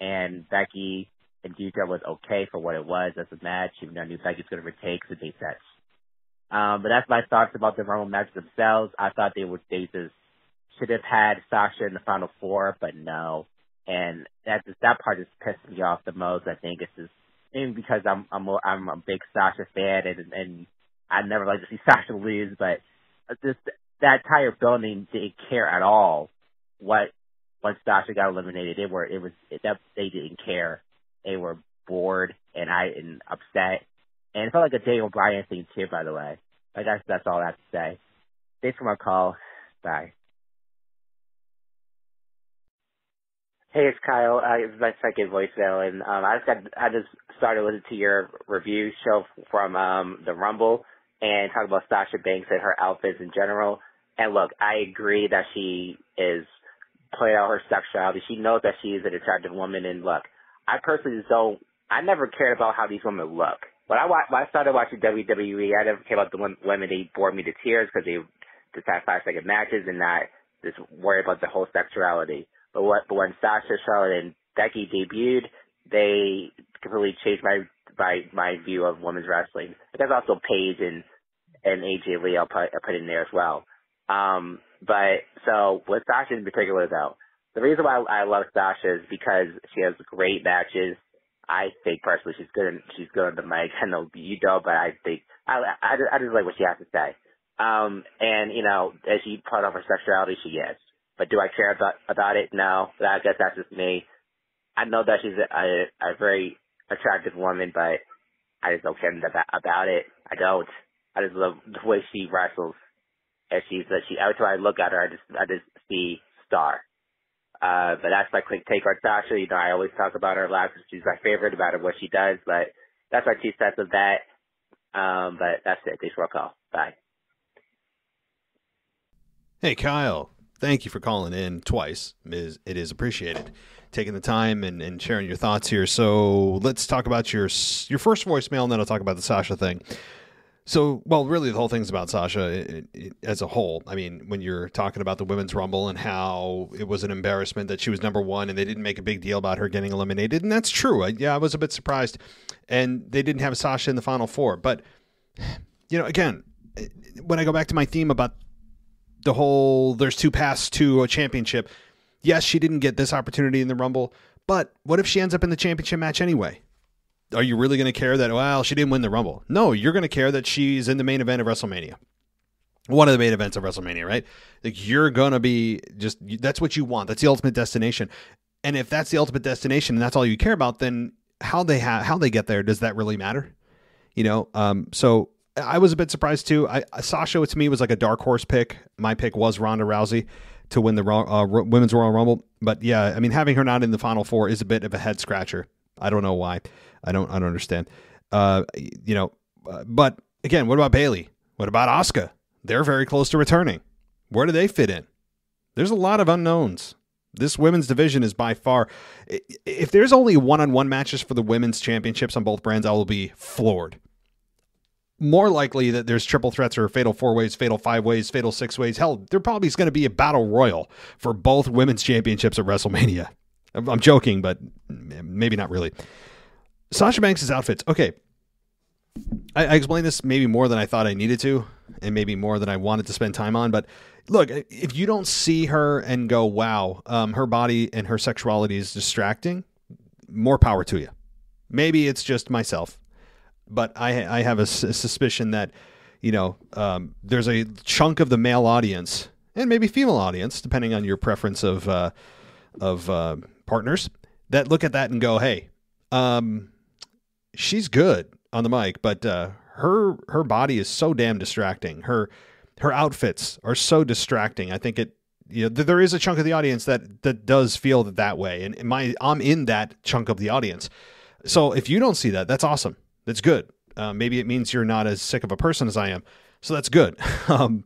and Becky and Deidre was okay for what it was as a match, even though I knew Becky was going to retake, so they sense. Um, but that's my thoughts about the Rumble matches themselves. I thought they would they just should have had Sasha in the final four, but no. And that that part just pissed me off the most. I think it's just maybe because I'm I'm a, I'm a big Sasha fan and and I never like to see Sasha lose, but just that entire building didn't care at all what once Sasha got eliminated. They were it was it, that they didn't care. They were bored and I and upset and it felt like a Daniel O'Brien thing too, by the way. I guess that's all I have to say. Thanks for my call. Bye. Hey, it's Kyle. Uh, it's my second voicemail, and um, I just got I just started listening to your review show from um, the Rumble and talk about Sasha Banks and her outfits in general. And look, I agree that she is playing out her sexuality. She knows that she is an attractive woman, and look, I personally just don't. I never cared about how these women look when I when I started watching WWE, I never cared about the women they bored me to tears because they just had five second matches and not just worry about the whole sexuality. But when Sasha, Charlotte, and Becky debuted, they completely changed my my my view of women's wrestling. There's also Paige and and AJ Lee I'll put I'll put in there as well. Um, but so with Sasha in particular though, the reason why I love Sasha is because she has great matches. I think personally she's good. She's good on the mic. I know you don't, but I think I I, I just like what she has to say. Um, and you know, as she part of her sexuality, she is. But do I care about about it? No. But I guess that's just me. I know that she's a, a, a very attractive woman, but I just don't care about, about it. I don't. I just love the way she wrestles. And she's she every time I look at her, I just I just see star. Uh, but that's my quick take on Sasha. You know, I always talk about her a lot because she's my favorite about her, what she does. But that's my two cents of that. Um, but that's it. Thanks for a call. Bye. Hey, Kyle. Thank you for calling in twice. It is appreciated. Taking the time and, and sharing your thoughts here. So let's talk about your your first voicemail, and then I'll talk about the Sasha thing. So, well, really, the whole thing's about Sasha it, it, as a whole. I mean, when you're talking about the women's rumble and how it was an embarrassment that she was number one and they didn't make a big deal about her getting eliminated, and that's true. I, yeah, I was a bit surprised, and they didn't have Sasha in the final four. But you know, again, eh, when I go back to my theme about the whole there's two paths to a championship. Yes, she didn't get this opportunity in the rumble, but what if she ends up in the championship match anyway? are you really going to care that well she didn't win the rumble? No you're going to care that she's in the main event of wrestlemania. One of the main events of wrestlemania right? Like you're going to be just that's what you want. That's the ultimate destination. And if that's the ultimate destination and that's all you care about then how they have how they get there does that really matter? You know um so i was a bit surprised too i sasha to me was like a dark horse pick my pick was ronda rousey to win the uh, women's royal rumble but yeah i mean having her not in the final four is a bit of a head scratcher i don't know why I don't I don't understand. Uh, you know, uh, but again, what about Bayley? What about Asuka? They're very close to returning. Where do they fit in? There's a lot of unknowns. This women's division is by far. If there's only one-on-one matches for the women's championships on both brands, I will be floored. More likely that there's triple threats or fatal four ways, fatal five ways, fatal six ways. Hell, there probably is going to be a battle royal for both women's championships at WrestleMania. I'm joking, but maybe not really. Sasha Banks' outfits. Okay. I, I explained this maybe more than I thought I needed to, and maybe more than I wanted to spend time on. But look, if you don't see her and go, wow, um, her body and her sexuality is distracting, more power to you. Maybe it's just myself, but I, I have a, suspicion that, you know, um, there's a chunk of the male audience and maybe female audience, depending on your preference of, uh, of uh, partners, that look at that and go, hey, Um, she's good on the mic, but uh, her her body is so damn distracting. Her her outfits are so distracting. I think it you know, there is a chunk of the audience that that does feel that, that way, and my I'm in that chunk of the audience. So if you don't see that, that's awesome. That's good. Uh, maybe it means you're not as sick of a person as I am. So that's good. um,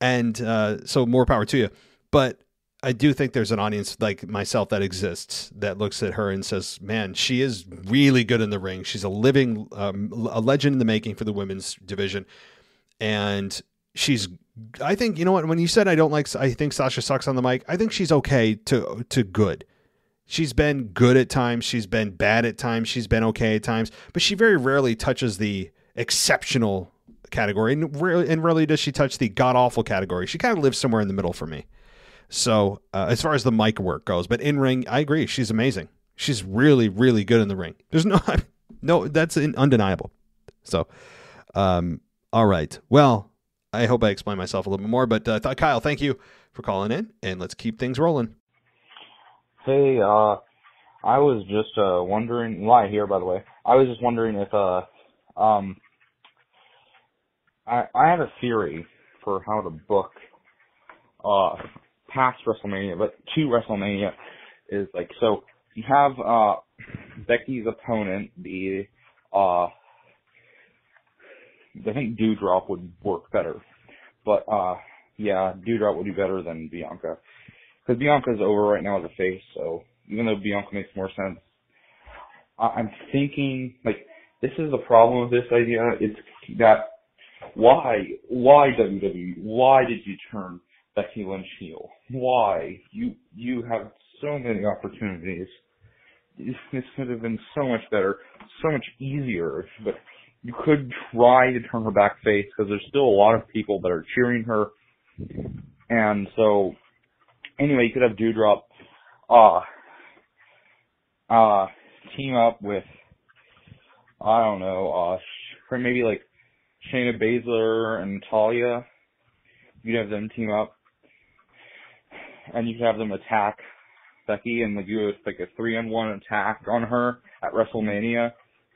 and uh, so more power to you. But I do think there's an audience like myself that exists that looks at her and says, "Man, she is really good in the ring. She's a living, um, a legend in the making for the women's division." And she's I think you know what when you said I don't like I think Sasha sucks on the mic. I think she's okay to to good. She's been good at times, she's been bad at times, she's been okay at times, but she very rarely touches the exceptional category and rarely, and rarely does she touch the god awful category. She kind of lives somewhere in the middle for me. So, uh, as far as the mic work goes, but in ring, I agree, she's amazing. She's really really good in the ring. There's no no that's undeniable. So, um all right. Well, I hope I explained myself a little bit more. But uh, Kyle, thank you for calling in, and let's keep things rolling. Hey, uh, I was just uh, wondering. Why here, by the way. I was just wondering if uh, um, I I have a theory for how to book uh past WrestleMania, but to WrestleMania is like so. You have uh Becky's opponent be uh I think Doudrop would work better. But uh yeah, Doudrop would be better than Bianca. Because Bianca's over right now as a face, so even though Bianca makes more sense, I- I'm thinking like this is the problem with this idea. It's that why why WWE? Why did you turn Becky Lynch heel? Why you you have so many opportunities. This could have been so much better, so much easier, but you could try to turn her back face because there's still a lot of people that are cheering her. And so, anyway, you could have Doudrop, uh, uh, team up with, I don't know, uh, maybe like Shayna Baszler and Talia. You'd have them team up. And you could have them attack Becky and like do like a three on one attack on her at WrestleMania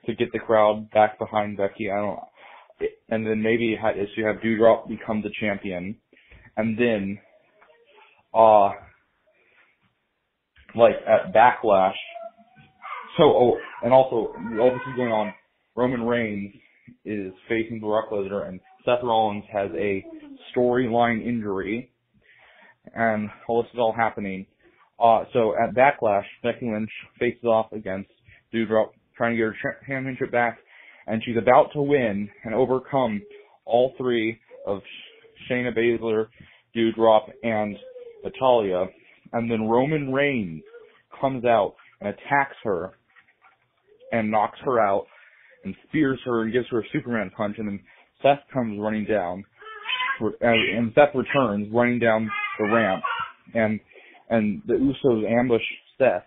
to get the crowd back behind Becky. I don't. And then maybe you have Doudrop become the champion, and then, uh, like at Backlash. So oh, and also all this is going on. Roman Reigns is facing Brock Lesnar, and Seth Rollins has a storyline injury, and all this is all happening. Uh, so at Backlash, Becky Lynch faces off against Doudrop trying to get her championship back, and she's about to win and overcome all three of Shayna Baszler, Doudrop, and Natalya, and then Roman Reigns comes out and attacks her and knocks her out and spears her and gives her a Superman punch, and then Seth comes running down, and Seth returns running down the ramp, and and the Usos ambush Seth,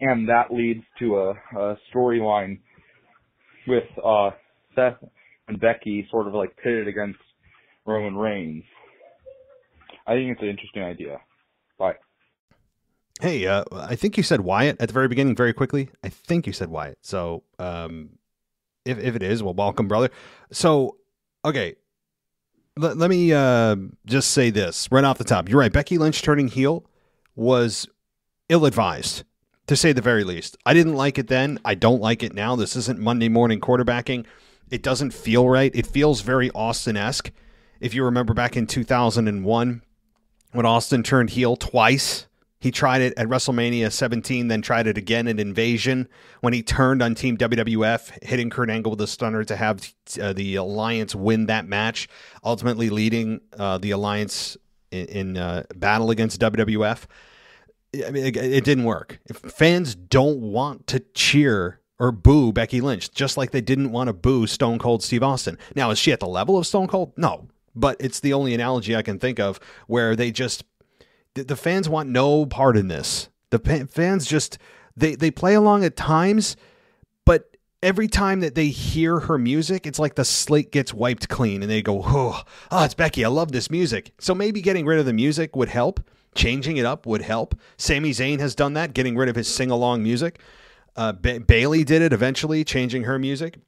and that leads to a, a storyline with uh, Seth and Becky sort of like pitted against Roman Reigns. I think it's an interesting idea. Bye. Hey, uh, I think you said Wyatt at the very beginning, very quickly. I think you said Wyatt. So, um, if if it is, well, welcome, brother. So, okay, let, let me uh, just say this right off the top. You're right. Becky Lynch turning heel was ill advised to say the very least. I didn't like it then. I don't like it now. This isn't Monday morning quarterbacking. It doesn't feel right. It feels very Austin esque. If you remember back in 2001, when Austin turned heel twice, he tried it at WrestleMania 17, then tried it again at Invasion when he turned on Team WWF, hitting Kurt Angle with a stunner to have uh, the Alliance win that match, ultimately leading uh, the Alliance in, in uh, battle against WWF. I mean, it, it didn't work. If fans don't want to cheer or boo Becky Lynch, just like they didn't want to boo Stone Cold Steve Austin. Now, is she at the level of Stone Cold? No, but it's the only analogy I can think of where they just the, fans want no part in this. The fans just they they play along at times, but every time that they hear her music, it's like the slate gets wiped clean and they go, "Oh, oh it's Becky. I love this music." So maybe getting rid of the music would help Changing it up would help. Sami Zayn has done that, getting rid of his sing along music. Uh, ba- Bayley did it eventually, changing her music.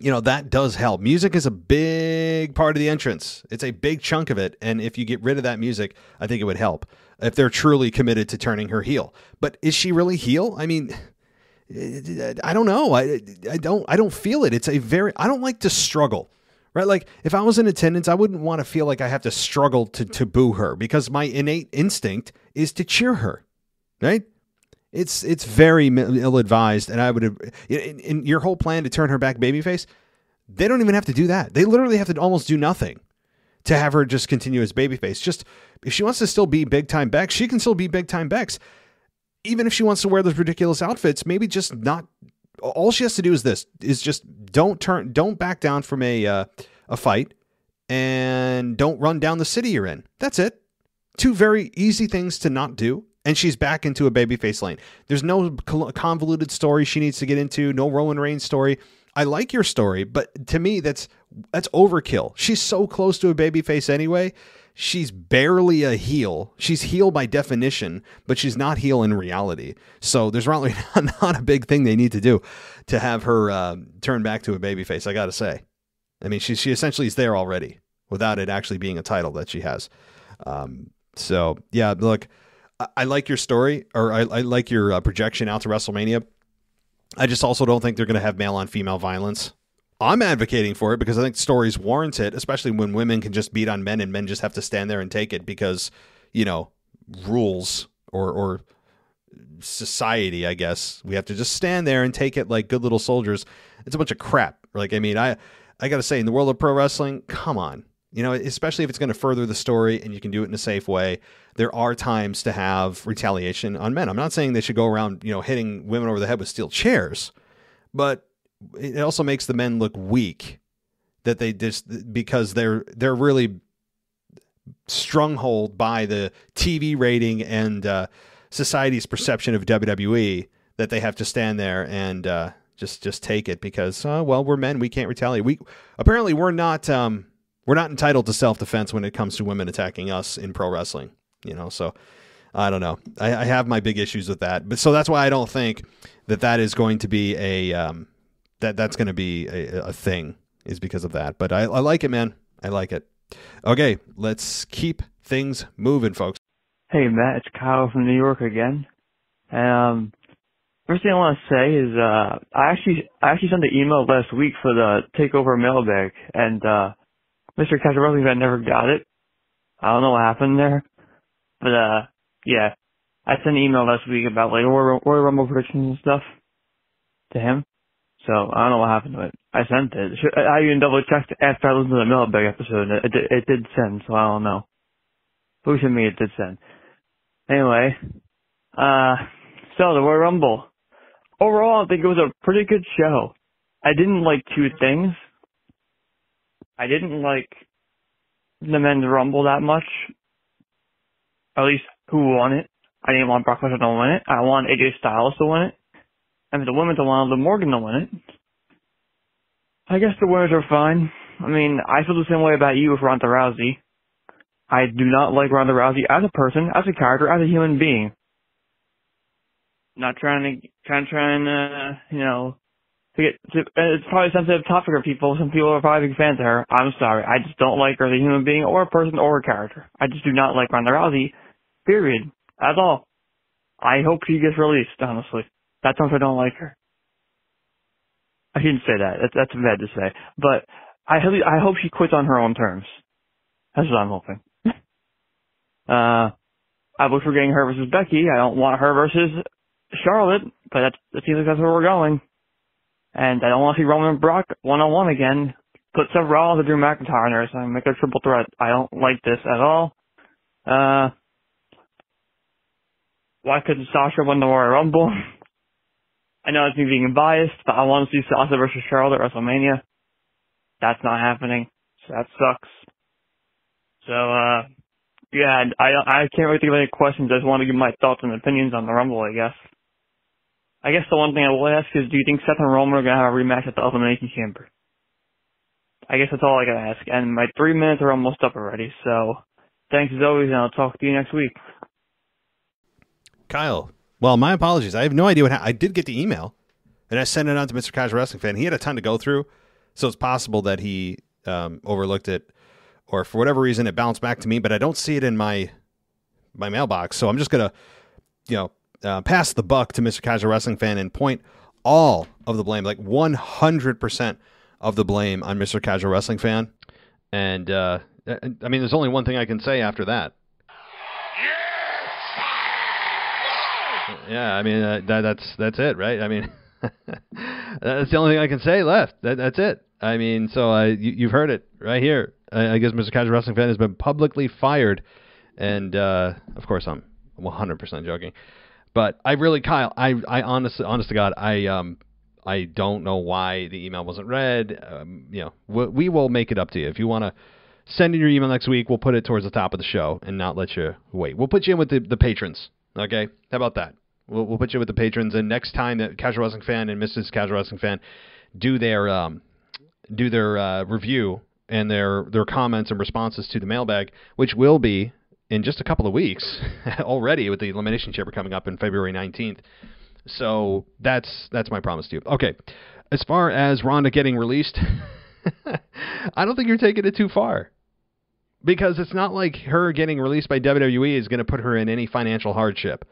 You know, that does help. Music is a big part of the entrance, it's a big chunk of it. And if you get rid of that music, I think it would help if they're truly committed to turning her heel. But is she really heel? I mean, I don't know. I, I don't I don't feel it. It's a very I don't like to struggle. Right? Like if I was in attendance, I wouldn't want to feel like I have to struggle to to boo her because my innate instinct is to cheer her. Right? It's it's very ill advised, and I would in, in your whole plan to turn her back babyface. They don't even have to do that. They literally have to almost do nothing to have her just continue as babyface. Just if she wants to still be big time Bex, she can still be big time Bex even if she wants to wear those ridiculous outfits, maybe just not. All she has to do is this: is just don't turn, don't back down from a uh, a fight, and don't run down the city you're in. That's it. Two very easy things to not do, and she's back into a babyface lane. There's no convoluted story she needs to get into. No Roman Reigns story. I like your story, but to me, that's that's overkill. She's so close to a babyface anyway she's barely a heel. She's heel by definition, but she's not heel in reality. So there's really not, a big thing they need to do to have her uh, turn back to a babyface. I got to say, I mean, she she essentially is there already without it actually being a title that she has. Um, so yeah, look, I, like your story, or I, I like your uh, projection out to WrestleMania. I just also don't think they're going to have male on female violence. I'm advocating for it because I think stories warrant it, especially when women can just beat on men and men just have to stand there and take it because, you know, rules or or society, I guess. We have to just stand there and take it like good little soldiers. It's a bunch of crap. Like I mean, I I got to say in the world of pro wrestling, come on. You know, especially if it's going to further the story and you can do it in a safe way, there are times to have retaliation on men. I'm not saying they should go around, you know, hitting women over the head with steel chairs, but it also makes the men look weak that they just because they're they're really stronghold by the TV rating and uh, society's perception of WWE that they have to stand there and uh, just just take it because uh, well we're men we can't retaliate we apparently we're not um, we're not entitled to self defense when it comes to women attacking us in pro wrestling you know so I don't know I, I have my big issues with that but so that's why I don't think that that is going to be a um, that that's going to be a, a, thing is because of that. But I, I like it, man. I like it. Okay, let's keep things moving, folks. Hey, Matt, it's Kyle from New York again. Um, first thing I want to say is uh, I actually I actually sent an email last week for the takeover mailbag, and uh, Mr. Casualty I never got it. I don't know what happened there, but uh, yeah, I sent an email last week about like Royal Rumble predictions and stuff to him. So I don't know what happened to it. I sent it. I even double checked after I listened to the mailbag episode. It, it, it did send, so I don't know. Who me it did send. Anyway, uh, so the Royal Rumble. Overall, I think it was a pretty good show. I didn't like two things. I didn't like the men's Rumble that much. At least who won it. I didn't want Brock Lesnar to win it. I want AJ Styles to win it. And if the women don't want Liv Morgan to win it, I guess the winners are fine. I mean, I feel the same way about you with Ronda Rousey. I do not like Ronda Rousey as a person, as a character, as a human being. Not trying to, trying, trying to, you know, to get, to, it's probably a sensitive topic for people. Some people are probably big fans of her. I'm sorry. I just don't like her as a human being or a person or a character. I just do not like Ronda Rousey. Period. That's all. I hope she gets released, honestly. That's why I don't like her. I shouldn't say that. That's, that's bad to say. But I hope, I hope she quits on her own terms. That's what I'm hoping. uh, I wish we're getting her versus Becky. I don't want her versus Charlotte, but that's, that seems like that's where we're going. And I don't want to see Roman and Brock one on one again. Put Seth Rollins and Drew McIntyre in there so I make a triple threat. I don't like this at all. Uh, why couldn't Sasha win the Royal Rumble? I know it's me being biased, but I want to see Sasha versus Charlotte at WrestleMania. That's not happening, so that sucks. So, uh, yeah, I I can't really think of any questions. I just want to give my thoughts and opinions on the Rumble, I guess. I guess the one thing I will ask is, do you think Seth and Roman are going to have a rematch at the Elimination Chamber? I guess that's all I got to ask. And my three minutes are almost up already, so thanks as always, and I'll talk to you next week. Kyle, Well, my apologies. I have no idea what ha- I did get the email, and I sent it on to Mr. Casual Wrestling Fan. He had a ton to go through, so it's possible that he um, overlooked it, or for whatever reason it bounced back to me. But I don't see it in my my mailbox, so I'm just gonna, you know, uh, pass the buck to Mr. Casual Wrestling Fan and point all of the blame, like 100 percent of the blame, on Mr. Casual Wrestling Fan. And uh, I mean, there's only one thing I can say after that. Yeah, I mean uh, that, that's that's it, right? I mean, that's the only thing I can say left. That, that's it. I mean, so uh, you, you've heard it right here. I, I guess Mr. Casual Wrestling Fan has been publicly fired, and uh, of course I'm 100% joking. But I really, Kyle, I I honestly, honest to God, I um I don't know why the email wasn't read. Um, you know, we, we will make it up to you if you want to send in your email next week. We'll put it towards the top of the show and not let you wait. We'll put you in with the, the patrons. Okay, how about that? We'll, we'll put you with the patrons, and next time that Casual Wrestling Fan and Mrs. Casual Wrestling Fan do their um, do their uh, review and their their comments and responses to the mailbag, which will be in just a couple of weeks already with the Elimination Chamber coming up in February 19th. So that's that's my promise to you. Okay, as far as Ronda getting released, I don't think you're taking it too far because it's not like her getting released by WWE is going to put her in any financial hardship.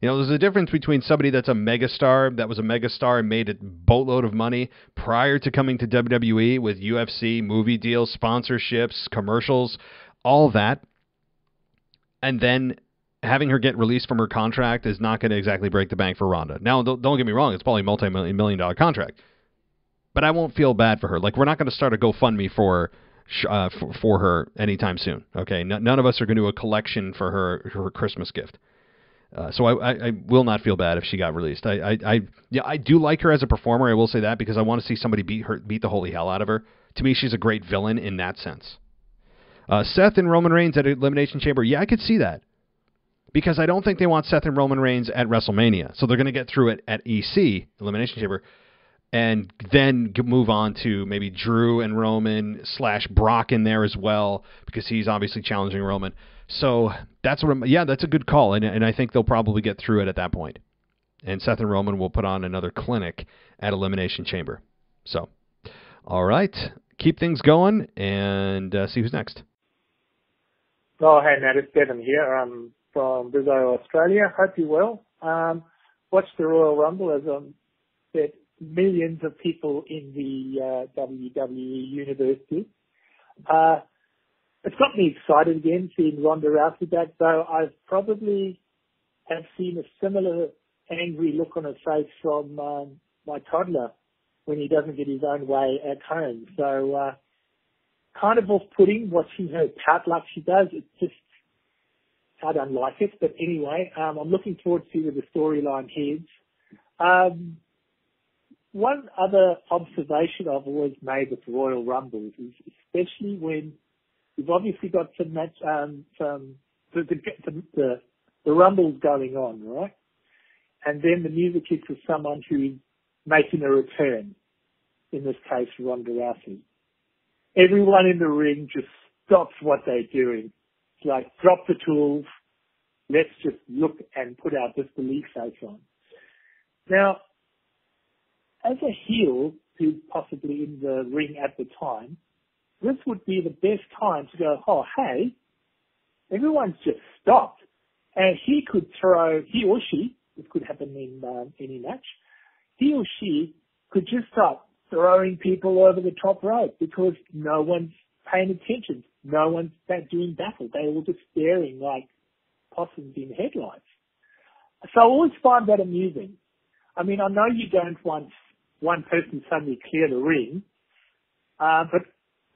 You know, there's a difference between somebody that's a megastar, that was a megastar and made a boatload of money prior to coming to WWE with UFC, movie deals, sponsorships, commercials, all that, and then having her get released from her contract is not going to exactly break the bank for Ronda. Now, don't, don't get me wrong; it's probably a multi-million dollar contract, but I won't feel bad for her. Like we're not going to start a GoFundMe for. Uh, for, for her anytime soon. Okay, N- none of us are going to do a collection for her her Christmas gift. Uh, so I, I, I, will not feel bad if she got released. I, I, I, yeah, I do like her as a performer. I will say that because I want to see somebody beat her, beat the holy hell out of her. To me, she's a great villain in that sense. Uh, Seth and Roman Reigns at Elimination Chamber. Yeah, I could see that because I don't think they want Seth and Roman Reigns at WrestleMania. So they're going to get through it at EC Elimination Chamber, and then move on to maybe Drew and Roman slash Brock in there as well because he's obviously challenging Roman. So that's what. I'm, yeah, that's a good call, and and I think they'll probably get through it at that point. And Seth and Roman will put on another clinic at Elimination Chamber. So, all right, keep things going and uh, see who's next. Oh, hey Matt, it's Devin here. I'm from Brisbane, Australia. Hope you're well. Um, watched the Royal Rumble as um, millions of people in the uh, WWE universe. Uh, it's got me excited again seeing Ronda Rousey back, though I've probably have seen a similar angry look on her face from um, my toddler when he doesn't get his own way at home. So, uh, kind of off-putting watching her pout like she does. It's just, I don't like it. But anyway, um, I'm looking forward to see where the storyline heads. Um, one other observation I've always made with Royal Rumbles is especially when You've obviously got some match, um, some the the, the the the rumbles going on, right? And then the music hits for someone who's making a return. In this case, Ronda Rousey. Everyone in the ring just stops what they're doing. It's like drop the tools. Let's just look and put our disbelief face on. Now, as a heel who's possibly in the ring at the time, this would be the best time to go, oh, hey, everyone's just stopped. And he could throw, he or she, this could happen in um, any match, he or she could just start throwing people over the top rope because no one's paying attention. No one's doing battle. They're all just staring like possums in headlights. So I always find that amusing. I mean, I know you don't want one person suddenly clear the ring, uh, but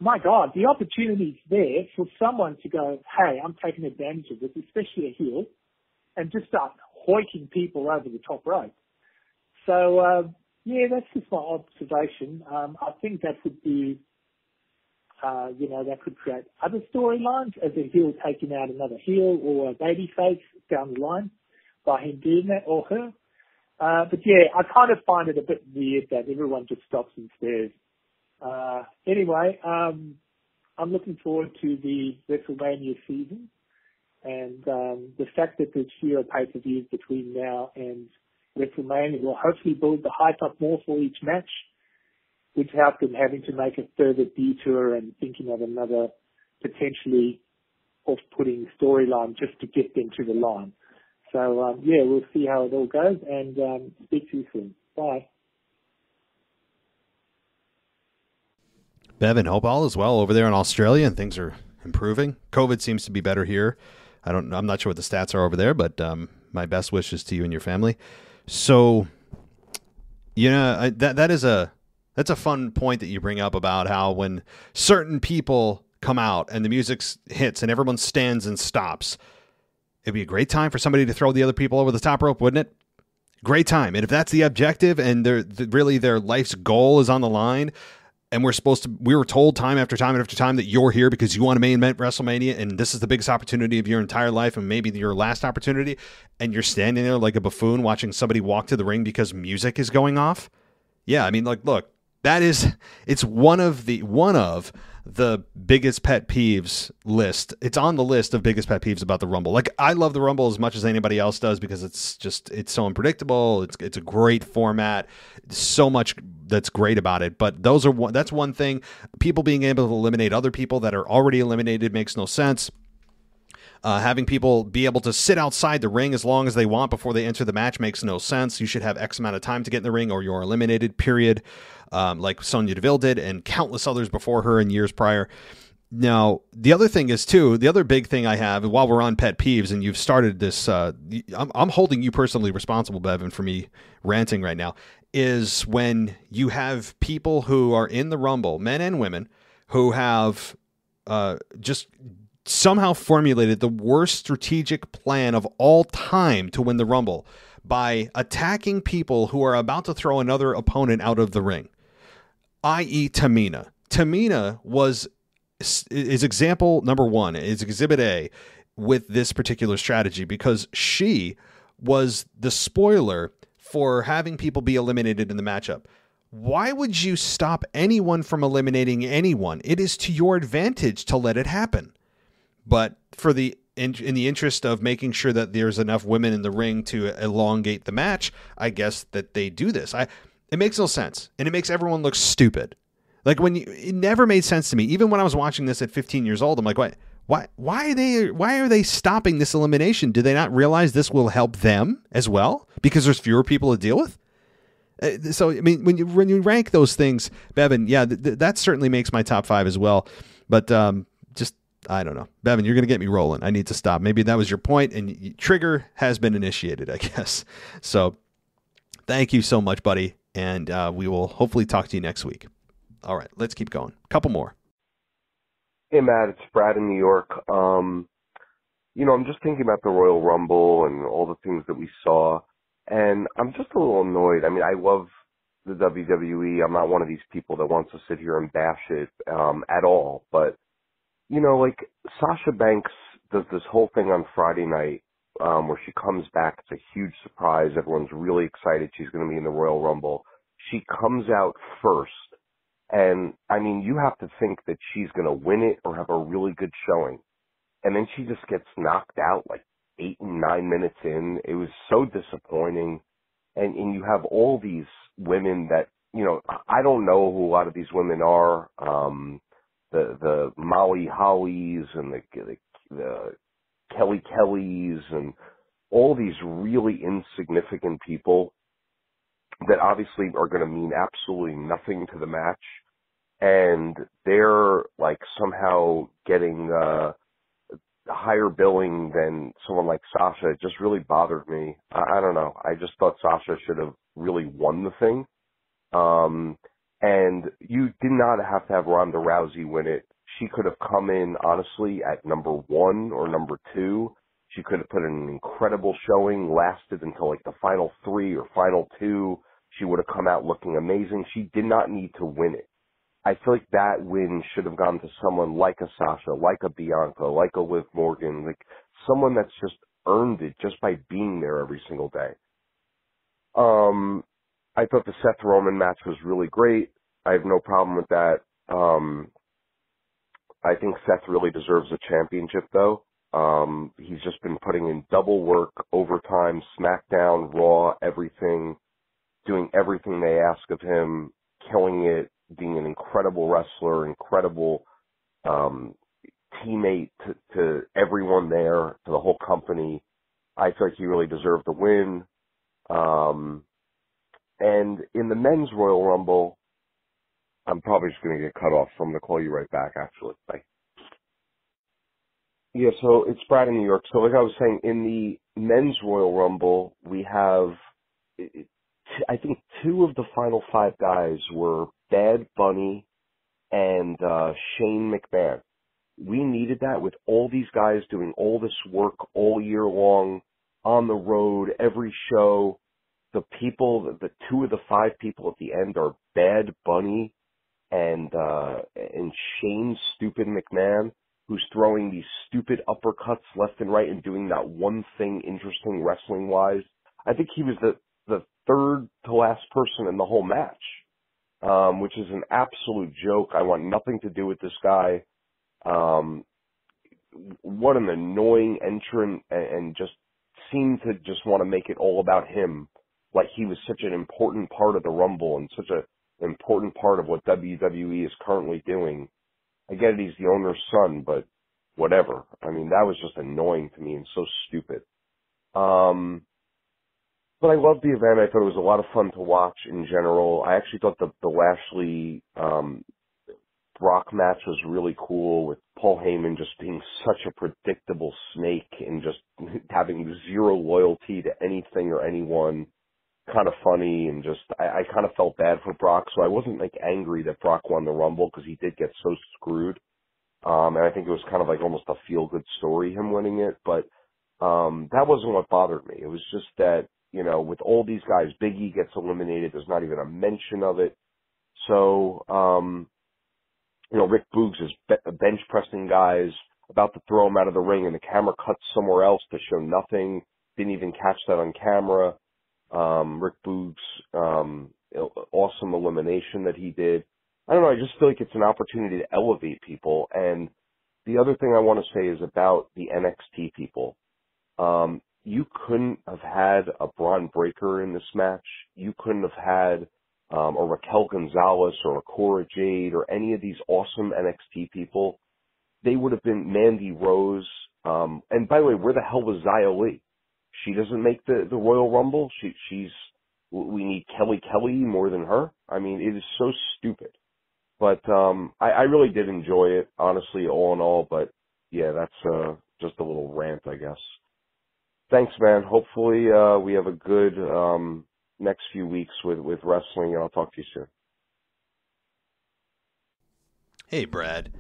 my God, the opportunity's there for someone to go, hey, I'm taking advantage of this, especially a heel, and just start hoiking people over the top rope. So, uh, yeah, that's just my observation. Um, I think that would be, uh, you know, that could create other storylines as a heel taking out another heel or a baby face down the line by him doing that or her. Uh, but yeah, I kind of find it a bit weird that everyone just stops and stares uh, anyway, um, I'm looking forward to the WrestleMania season. And um, the fact that there's fewer pay-per-views between now and WrestleMania will hopefully build the hype up more for each match, without them having to make a further detour and thinking of another potentially off-putting storyline just to get them to the line. So um, yeah, we'll see how it all goes, and um, speak to you soon. Bye. Bevan, hope all is well over there in Australia and things are improving. COVID seems to be better here. I don't. I'm not sure what the stats are over there, but um, my best wishes to you and your family. So, you know, I, that that is a that's a fun point that you bring up about how when certain people come out and the music hits and everyone stands and stops, it'd be a great time for somebody to throw the other people over the top rope, wouldn't it? Great time. And if that's the objective and they're, really their life's goal is on the line, and we're supposed to we were told time after time after time that you're here because you want to main event WrestleMania and this is the biggest opportunity of your entire life and maybe your last opportunity and you're standing there like a buffoon watching somebody walk to the ring because music is going off. Yeah, I mean like look, that is it's one of the one of the biggest pet peeves list. It's on the list of biggest pet peeves about the Rumble. Like I love the Rumble as much as anybody else does because it's just it's so unpredictable. It's it's a great format. So much that's great about it. But those are one that's one thing. People being able to eliminate other people that are already eliminated makes no sense. Uh, having people be able to sit outside the ring as long as they want before they enter the match makes no sense. You should have X amount of time to get in the ring or you're eliminated, period. Um, like Sonya Deville did and countless others before her in years prior. Now, the other thing is too. The other big thing I have, while we're on pet peeves, and you've started this, uh, I'm, I'm holding you personally responsible, Bevan, for me ranting right now. Is when you have people who are in the Rumble, men and women, who have uh, just somehow formulated the worst strategic plan of all time to win the Rumble by attacking people who are about to throw another opponent out of the ring, i.e., Tamina. Tamina was is example number one, is exhibit A with this particular strategy because she was the spoiler for having people be eliminated in the matchup. Why would you stop anyone from eliminating anyone? It is to your advantage to let it happen. But for the in, in the interest of making sure that there's enough women in the ring to elongate the match, I guess that they do this. I it makes no sense, and it makes everyone look stupid. Like when you, it never made sense to me. Even when I was watching this at 15 years old, I'm like, why, why, why are they, why are they stopping this elimination? Do they not realize this will help them as well because there's fewer people to deal with? Uh, so I mean, when you when you rank those things, Bevan, yeah, th- th- that certainly makes my top five as well. But um, just I don't know. Bevan, you're going to get me rolling. I need to stop. Maybe that was your point, and trigger has been initiated, I guess. So thank you so much, buddy. And uh, we will hopefully talk to you next week. All right, let's keep going. Couple more. Hey, Matt, it's Brad in New York. Um, you know, I'm just thinking about the Royal Rumble and all the things that we saw, and I'm just a little annoyed. I mean, I love the WWE. I'm not one of these people that wants to sit here and bash it um, at all, but you know, like Sasha Banks does this whole thing on Friday night um, where she comes back. It's a huge surprise. Everyone's really excited. She's going to be in the Royal Rumble. She comes out first. And I mean, you have to think that she's going to win it or have a really good showing. And then she just gets knocked out like eight and nine minutes in. It was so disappointing. And, and you have all these women that, you know, I don't know who a lot of these women are. Um, the the Molly Hollies and the the, the Kelly Kellys and all these really insignificant people that obviously are going to mean absolutely nothing to the match. And they're like somehow getting uh higher billing than someone like Sasha. It just really bothered me. I, I don't know. I just thought Sasha should have really won the thing. Um and you did not have to have Ronda Rousey win it. She could have come in, honestly, at number one or number two. She could have put in an incredible showing, lasted until like the final three or final two. She would have come out looking amazing. She did not need to win it. I feel like that win should have gone to someone like a Sasha, like a Bianca, like a Liv Morgan, like someone that's just earned it just by being there every single day. Um, I thought the Seth Roman match was really great. I have no problem with that. Um, I think Seth really deserves a championship though. Um, he's just been putting in double work, overtime, SmackDown, Raw, everything, doing everything they ask of him, killing it, being an incredible wrestler, incredible um, teammate to, to everyone there, to the whole company. I feel like he really deserved the win. Um, and in the men's Royal Rumble, I'm probably just going to get cut off, so I'm going to call you right back, actually. Bye. Yeah, so it's Brad in New York. So like I was saying, in the men's Royal Rumble, we have, I think two of the final five guys were Bad Bunny and uh, Shane McMahon. We needed that with all these guys doing all this work all year long on the road, every show. The people, the two of the five people at the end are Bad Bunny and uh and Shane Stupid McMahon who's throwing these stupid uppercuts left and right and doing that one thing interesting wrestling wise. I think he was the the third to last person in the whole match. Um, which is an absolute joke. I want nothing to do with this guy. Um, what an annoying entrant and, and just seemed to just want to make it all about him. Like he was such an important part of the Rumble and such a important part of what WWE is currently doing. I get it, he's the owner's son, but whatever. I mean, that was just annoying to me and so stupid. Um, but I loved the event. I thought it was a lot of fun to watch in general. I actually thought the the Lashley um, Brock match was really cool with Paul Heyman just being such a predictable snake and just having zero loyalty to anything or anyone kind of funny and just I, I kind of felt bad for Brock, so I wasn't like angry that Brock won the Rumble because he did get so screwed. Um, and I think it was kind of like almost a feel good story him winning it, but um, that wasn't what bothered me. It was just that you know with all these guys, Biggie gets eliminated. There's not even a mention of it. So um, you know Rick Boogs is be- bench pressing guys about to throw him out of the ring, and the camera cuts somewhere else to show nothing. Didn't even catch that on camera um, Rick Boogs' um, awesome elimination that he did. I don't know. I just feel like it's an opportunity to elevate people. And the other thing I want to say is about the NXT people. Um, you couldn't have had a Bron Breakker in this match. You couldn't have had um, a Raquel Gonzalez or a Cora Jade or any of these awesome NXT people. They would have been Mandy Rose. Um, and by the way, where the hell was Xia Li? She doesn't make the the Royal Rumble. She she's we need Kelly Kelly more than her. I mean, it is so stupid. But um I, I really did enjoy it, honestly, all in all. But yeah, that's uh just a little rant, I guess. Thanks, man. Hopefully uh we have a good um next few weeks with with wrestling, and I'll talk to you soon. Hey, Brad.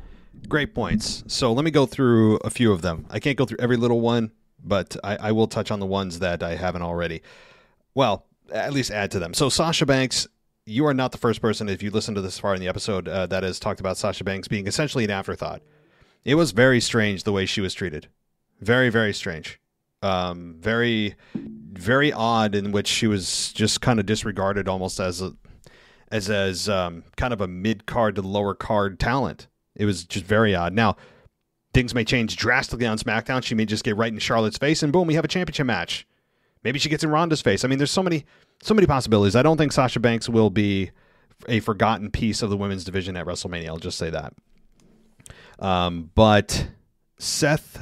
Great points. So let me go through a few of them. I can't go through every little one but I, I will touch on the ones that I haven't already. Well, at least add to them. So Sasha Banks, you are not the first person, if you listen to this far in the episode, uh, that has talked about Sasha Banks being essentially an afterthought. It was very strange the way she was treated. Very, very strange. Um, very, very odd in which she was just kind of disregarded almost as a, as as um, kind of a mid card to lower card talent. It was just very odd. Now, things may change drastically on SmackDown. She may just get right in Charlotte's face, and boom, we have a championship match. Maybe she gets in Ronda's face. I mean, there's so many, so many possibilities. I don't think Sasha Banks will be a forgotten piece of the women's division at WrestleMania. I'll just say that. Um, but Seth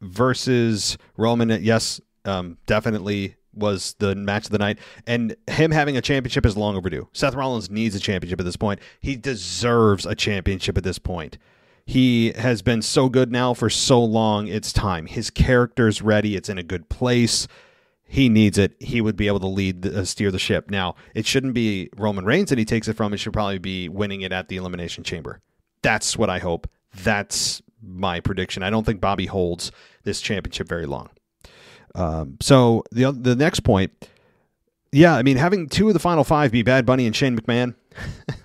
versus Roman, yes, um, definitely was the match of the night. And him having a championship is long overdue. Seth Rollins needs a championship at this point. He deserves a championship at this point. He has been so good now for so long. It's time. His character's ready. It's in a good place. He needs it. He would be able to lead, the, uh, steer the ship. Now, it shouldn't be Roman Reigns that he takes it from. It should probably be winning it at the Elimination Chamber. That's what I hope. That's my prediction. I don't think Bobby holds this championship very long. Um, so the the next point, yeah, I mean having two of the final five be Bad Bunny and Shane McMahon.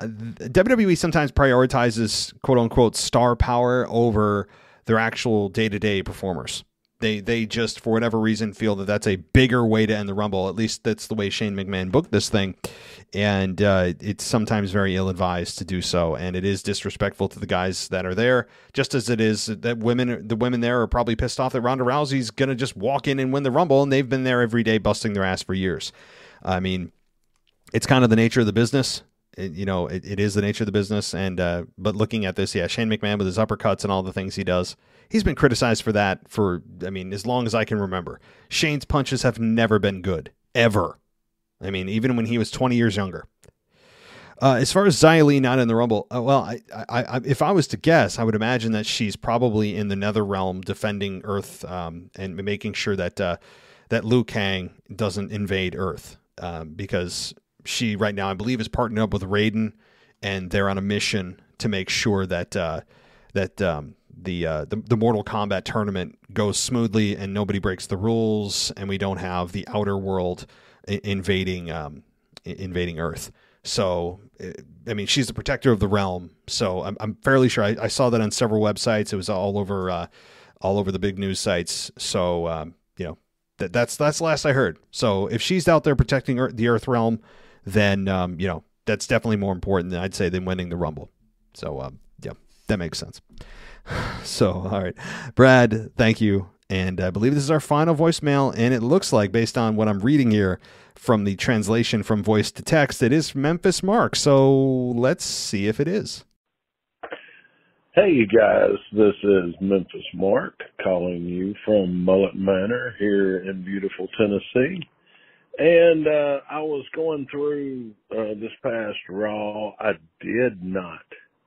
WWE sometimes prioritizes quote unquote star power over their actual day to day performers. They they just for whatever reason feel that that's a bigger way to end the Rumble. At least that's the way Shane McMahon booked this thing, and uh, it's sometimes very ill advised to do so, and it is disrespectful to the guys that are there. Just as it is that women, the women there are probably pissed off that Ronda Rousey's gonna just walk in and win the Rumble, and they've been there every day busting their ass for years. I mean, it's kind of the nature of the business. It, you know, it, it is the nature of the business, and uh, but looking at this, yeah, Shane McMahon with his uppercuts and all the things he does he's been criticized for that for I mean as long as I can remember. Shane's punches have never been good ever. I mean even when he was 20 years younger. Uh, as far as Li not in the Rumble, uh, well, I, I, I, if I was to guess, I would imagine that she's probably in the Nether Realm defending Earth um, and making sure that uh, that Liu Kang doesn't invade Earth um, because she right now, I believe, is partnered up with Raiden, and they're on a mission to make sure that uh, that um, the, uh, the the Mortal Kombat tournament goes smoothly and nobody breaks the rules, and we don't have the outer world invading um, invading Earth. So, eh, I mean, she's the protector of the realm. So, I'm, I'm fairly sure I, I saw that on several websites. It was all over uh, all over the big news sites. So, um, you know, that that's that's last I heard. So, if she's out there protecting Earth, the Earth realm, then um, you know that's definitely more important than I'd say than winning the Rumble. So, um, yeah, that makes sense. So, all right. Brad, thank you. And I believe this is our final voicemail. And it looks like, based on what I'm reading here from the translation from voice to text, it is Memphis Mark. So let's see if it is. Hey, you guys. This is Memphis Mark calling you from Mullet Manor here in beautiful Tennessee. And uh, I was going through uh, this past Raw. I did not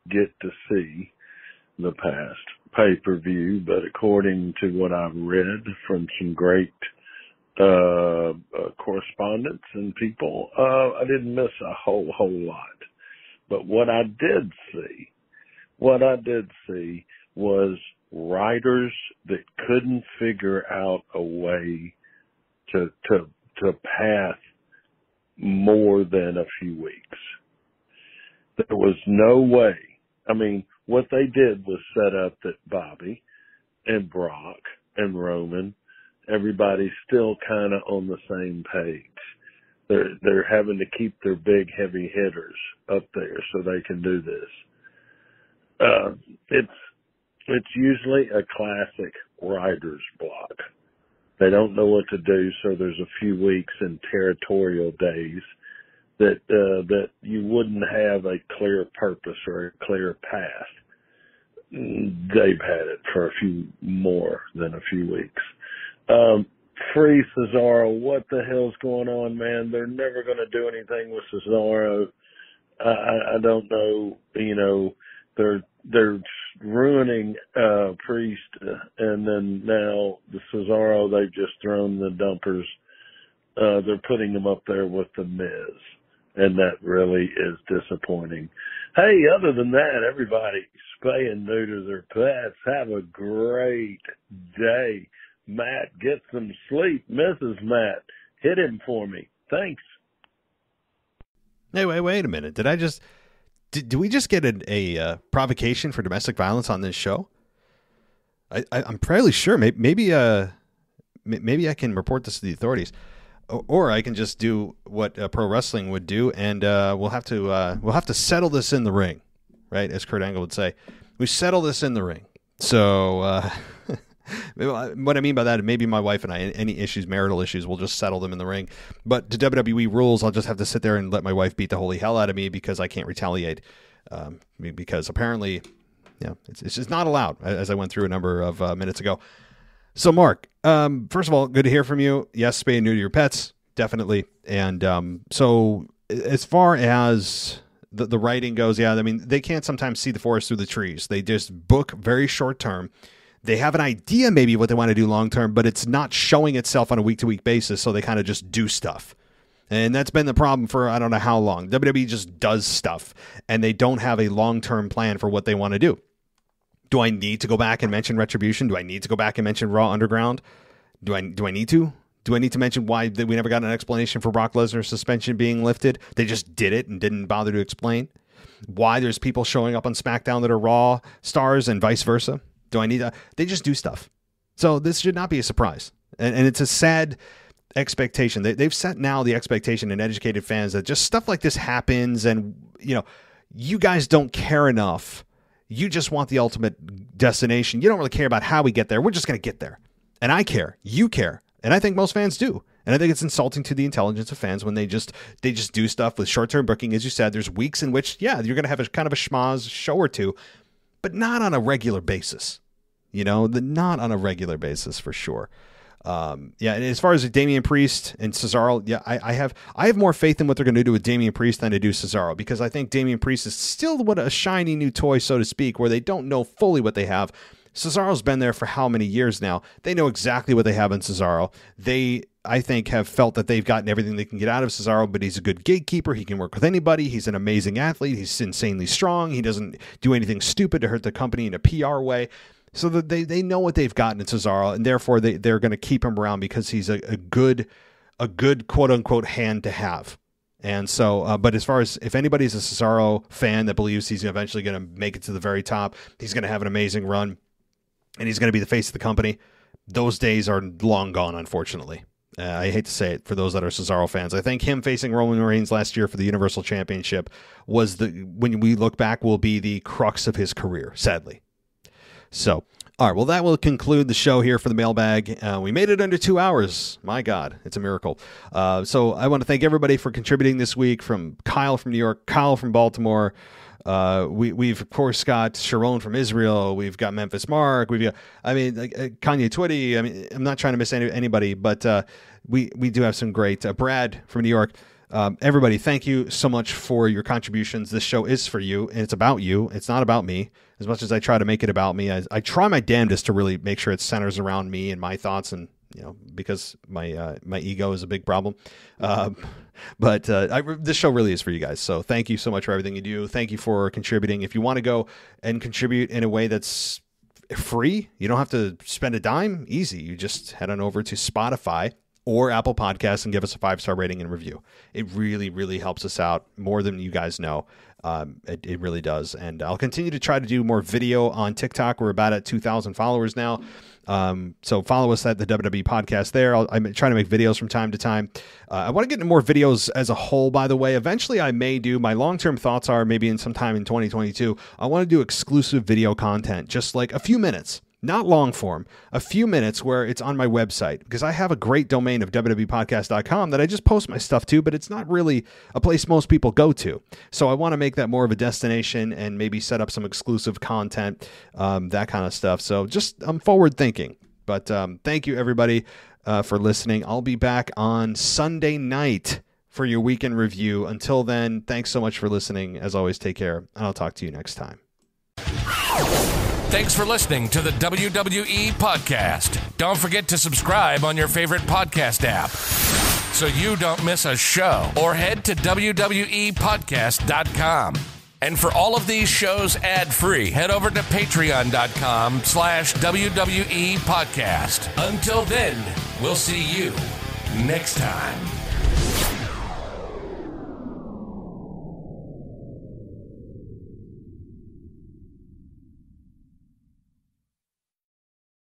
get to see the past pay per view, but according to what I've read from some great uh, uh, correspondents and people, uh, I didn't miss a whole whole lot. But what I did see, what I did see was writers that couldn't figure out a way to to to path more than a few weeks. There was no way. I mean, what they did was set up that Bobby and Brock and Roman, everybody's still kind of on the same page. They're they're having to keep their big heavy hitters up there so they can do this. Uh, it's it's usually a classic writer's block. They don't know what to do, so there's a few weeks in territorial days that uh, that you wouldn't have a clear purpose or a clear path. They've had it for a few more than a few weeks. Um, free Cesaro, what the hell's going on, man? They're never going to do anything with Cesaro. I, I don't know. You know, they're they're ruining uh Priest, uh, and then now the Cesaro they've just thrown the dumpers. Uh They're putting him up there with the Miz and that really is disappointing. Hey, other than that, everybody spay and neuter their pets. Have a great day. Matt, get some sleep. Mrs. Matt, hit him for me. Thanks. Hey, wait, wait a minute. Did I just did, did we just get a, a uh, provocation for domestic violence on this show? I, I am fairly sure. Maybe maybe uh maybe I can report this to the authorities or I can just do what uh, pro wrestling would do, and uh, we'll have to uh, we'll have to settle this in the ring, right? As Kurt Angle would say, we settle this in the ring. So uh, what I mean by that, maybe my wife and I, any issues, marital issues, we'll just settle them in the ring. But to WWE rules, I'll just have to sit there and let my wife beat the holy hell out of me because I can't retaliate. Um, because apparently, it's, it's just not allowed. As I went through a number of uh, minutes ago. So, Mark, um, first of all, good to hear from you. Yes, spay and neuter your pets, definitely. And um, so, as far as the, the writing goes, yeah, I mean, they can't sometimes see the forest through the trees. They just book very short term. They have an idea, maybe what they want to do long term, but it's not showing itself on a week to week basis. So they kind of just do stuff. And that's been the problem for I don't know how long. WWE just does stuff and they don't have a long term plan for what they want to do. Do I need to go back and mention Retribution? Do I need to go back and mention Raw Underground? Do I do I need to? Do I need to mention why we never got an explanation for Brock Lesnar's suspension being lifted? They just did it and didn't bother to explain why there's people showing up on SmackDown that are Raw stars and vice versa. Do I need to? They just do stuff. So this should not be a surprise. And, and it's a sad expectation. They, they've set now the expectation in educated fans that just stuff like this happens and, you know, you guys don't care enough. You just want the ultimate destination. You don't really care about how we get there. We're just going to get there. And I care. You care. And I think most fans do. And I think it's insulting to the intelligence of fans when they just they just do stuff with short term booking. As you said, there's weeks in which, yeah, you're gonna have a kind of a schmaz show or two, but not on a regular basis. You know, the not on a regular basis for sure. Um, yeah, and as far as Damian Priest and Cesaro, yeah, I, I, have I have more faith in what they're going to do with Damian Priest than to do Cesaro because I think Damian Priest is still what a shiny new toy, so to speak, where they don't know fully what they have. Cesaro's been there for how many years now? They know exactly what they have in Cesaro. They, I think, have felt that they've gotten everything they can get out of Cesaro, but he's a good gatekeeper. He can work with anybody. He's an amazing athlete. He's insanely strong. He doesn't do anything stupid to hurt the company in a PR way. So that they, they know what they've gotten in Cesaro, and therefore they, they're going to keep him around because he's a, a good a good quote unquote hand to have. And so, uh, but as far as if anybody's a Cesaro fan that believes he's eventually going to make it to the very top, he's going to have an amazing run and he's going to be the face of the company. Those days are long gone, unfortunately. Uh, I hate to say it for those that are Cesaro fans. I think him facing Roman Reigns last year for the Universal Championship was the when we look back will be the crux of his career, sadly. So, all right, well, that will conclude the show here for the mailbag. Uh, we made it under two hours. My God, it's a miracle. Uh, so, I want to thank everybody for contributing this week from Kyle from New York, Kyle from Baltimore, uh, we we've of course got Sharon from Israel. We've got Memphis Mark. We've got I mean like, uh, Kanye Twitty. I mean I'm not trying to miss any, anybody, but uh, we we do have some great uh, Brad from New York. Um, everybody, thank you so much for your contributions. This show is for you, and it's about you. It's not about me. As much as I try to make it about me, I, I try my damnedest to really make sure it centers around me and my thoughts and you know, because my uh, my ego is a big problem. Um, but uh, I, this show really is for you guys. So thank you so much for everything you do. Thank you for contributing. If you want to go and contribute in a way that's free, you don't have to spend a dime. Easy. You just head on over to Spotify or Apple Podcasts and give us a five star rating and review. It really, really helps us out more than you guys know. Um, it, it really does. And I'll continue to try to do more video on TikTok. We're about at 2,000 followers now. Um, so follow us at the WWE podcast there. i am trying to make videos from time to time. Uh, I want to get into more videos as a whole, by the way. Eventually, I may do. My long term thoughts are maybe in some time in 2022, I want to do exclusive video content, just like a few minutes not long form, a few minutes where it's on my website because I have a great domain of WWEpodcast.com that I just post my stuff to, but it's not really a place most people go to. So I want to make that more of a destination and maybe set up some exclusive content, um, that kind of stuff. So just I'm forward thinking. But um, thank you everybody uh, for listening. I'll be back on Sunday night for your weekend review. Until then, thanks so much for listening. As always, take care, and I'll talk to you next time. Thanks for listening to the WWE Podcast. Don't forget to subscribe on your favorite podcast app so you don't miss a show or head to WWEpodcast.com. And for all of these shows ad-free, head over to patreon.com slash WWE Podcast. Until then, we'll see you next time.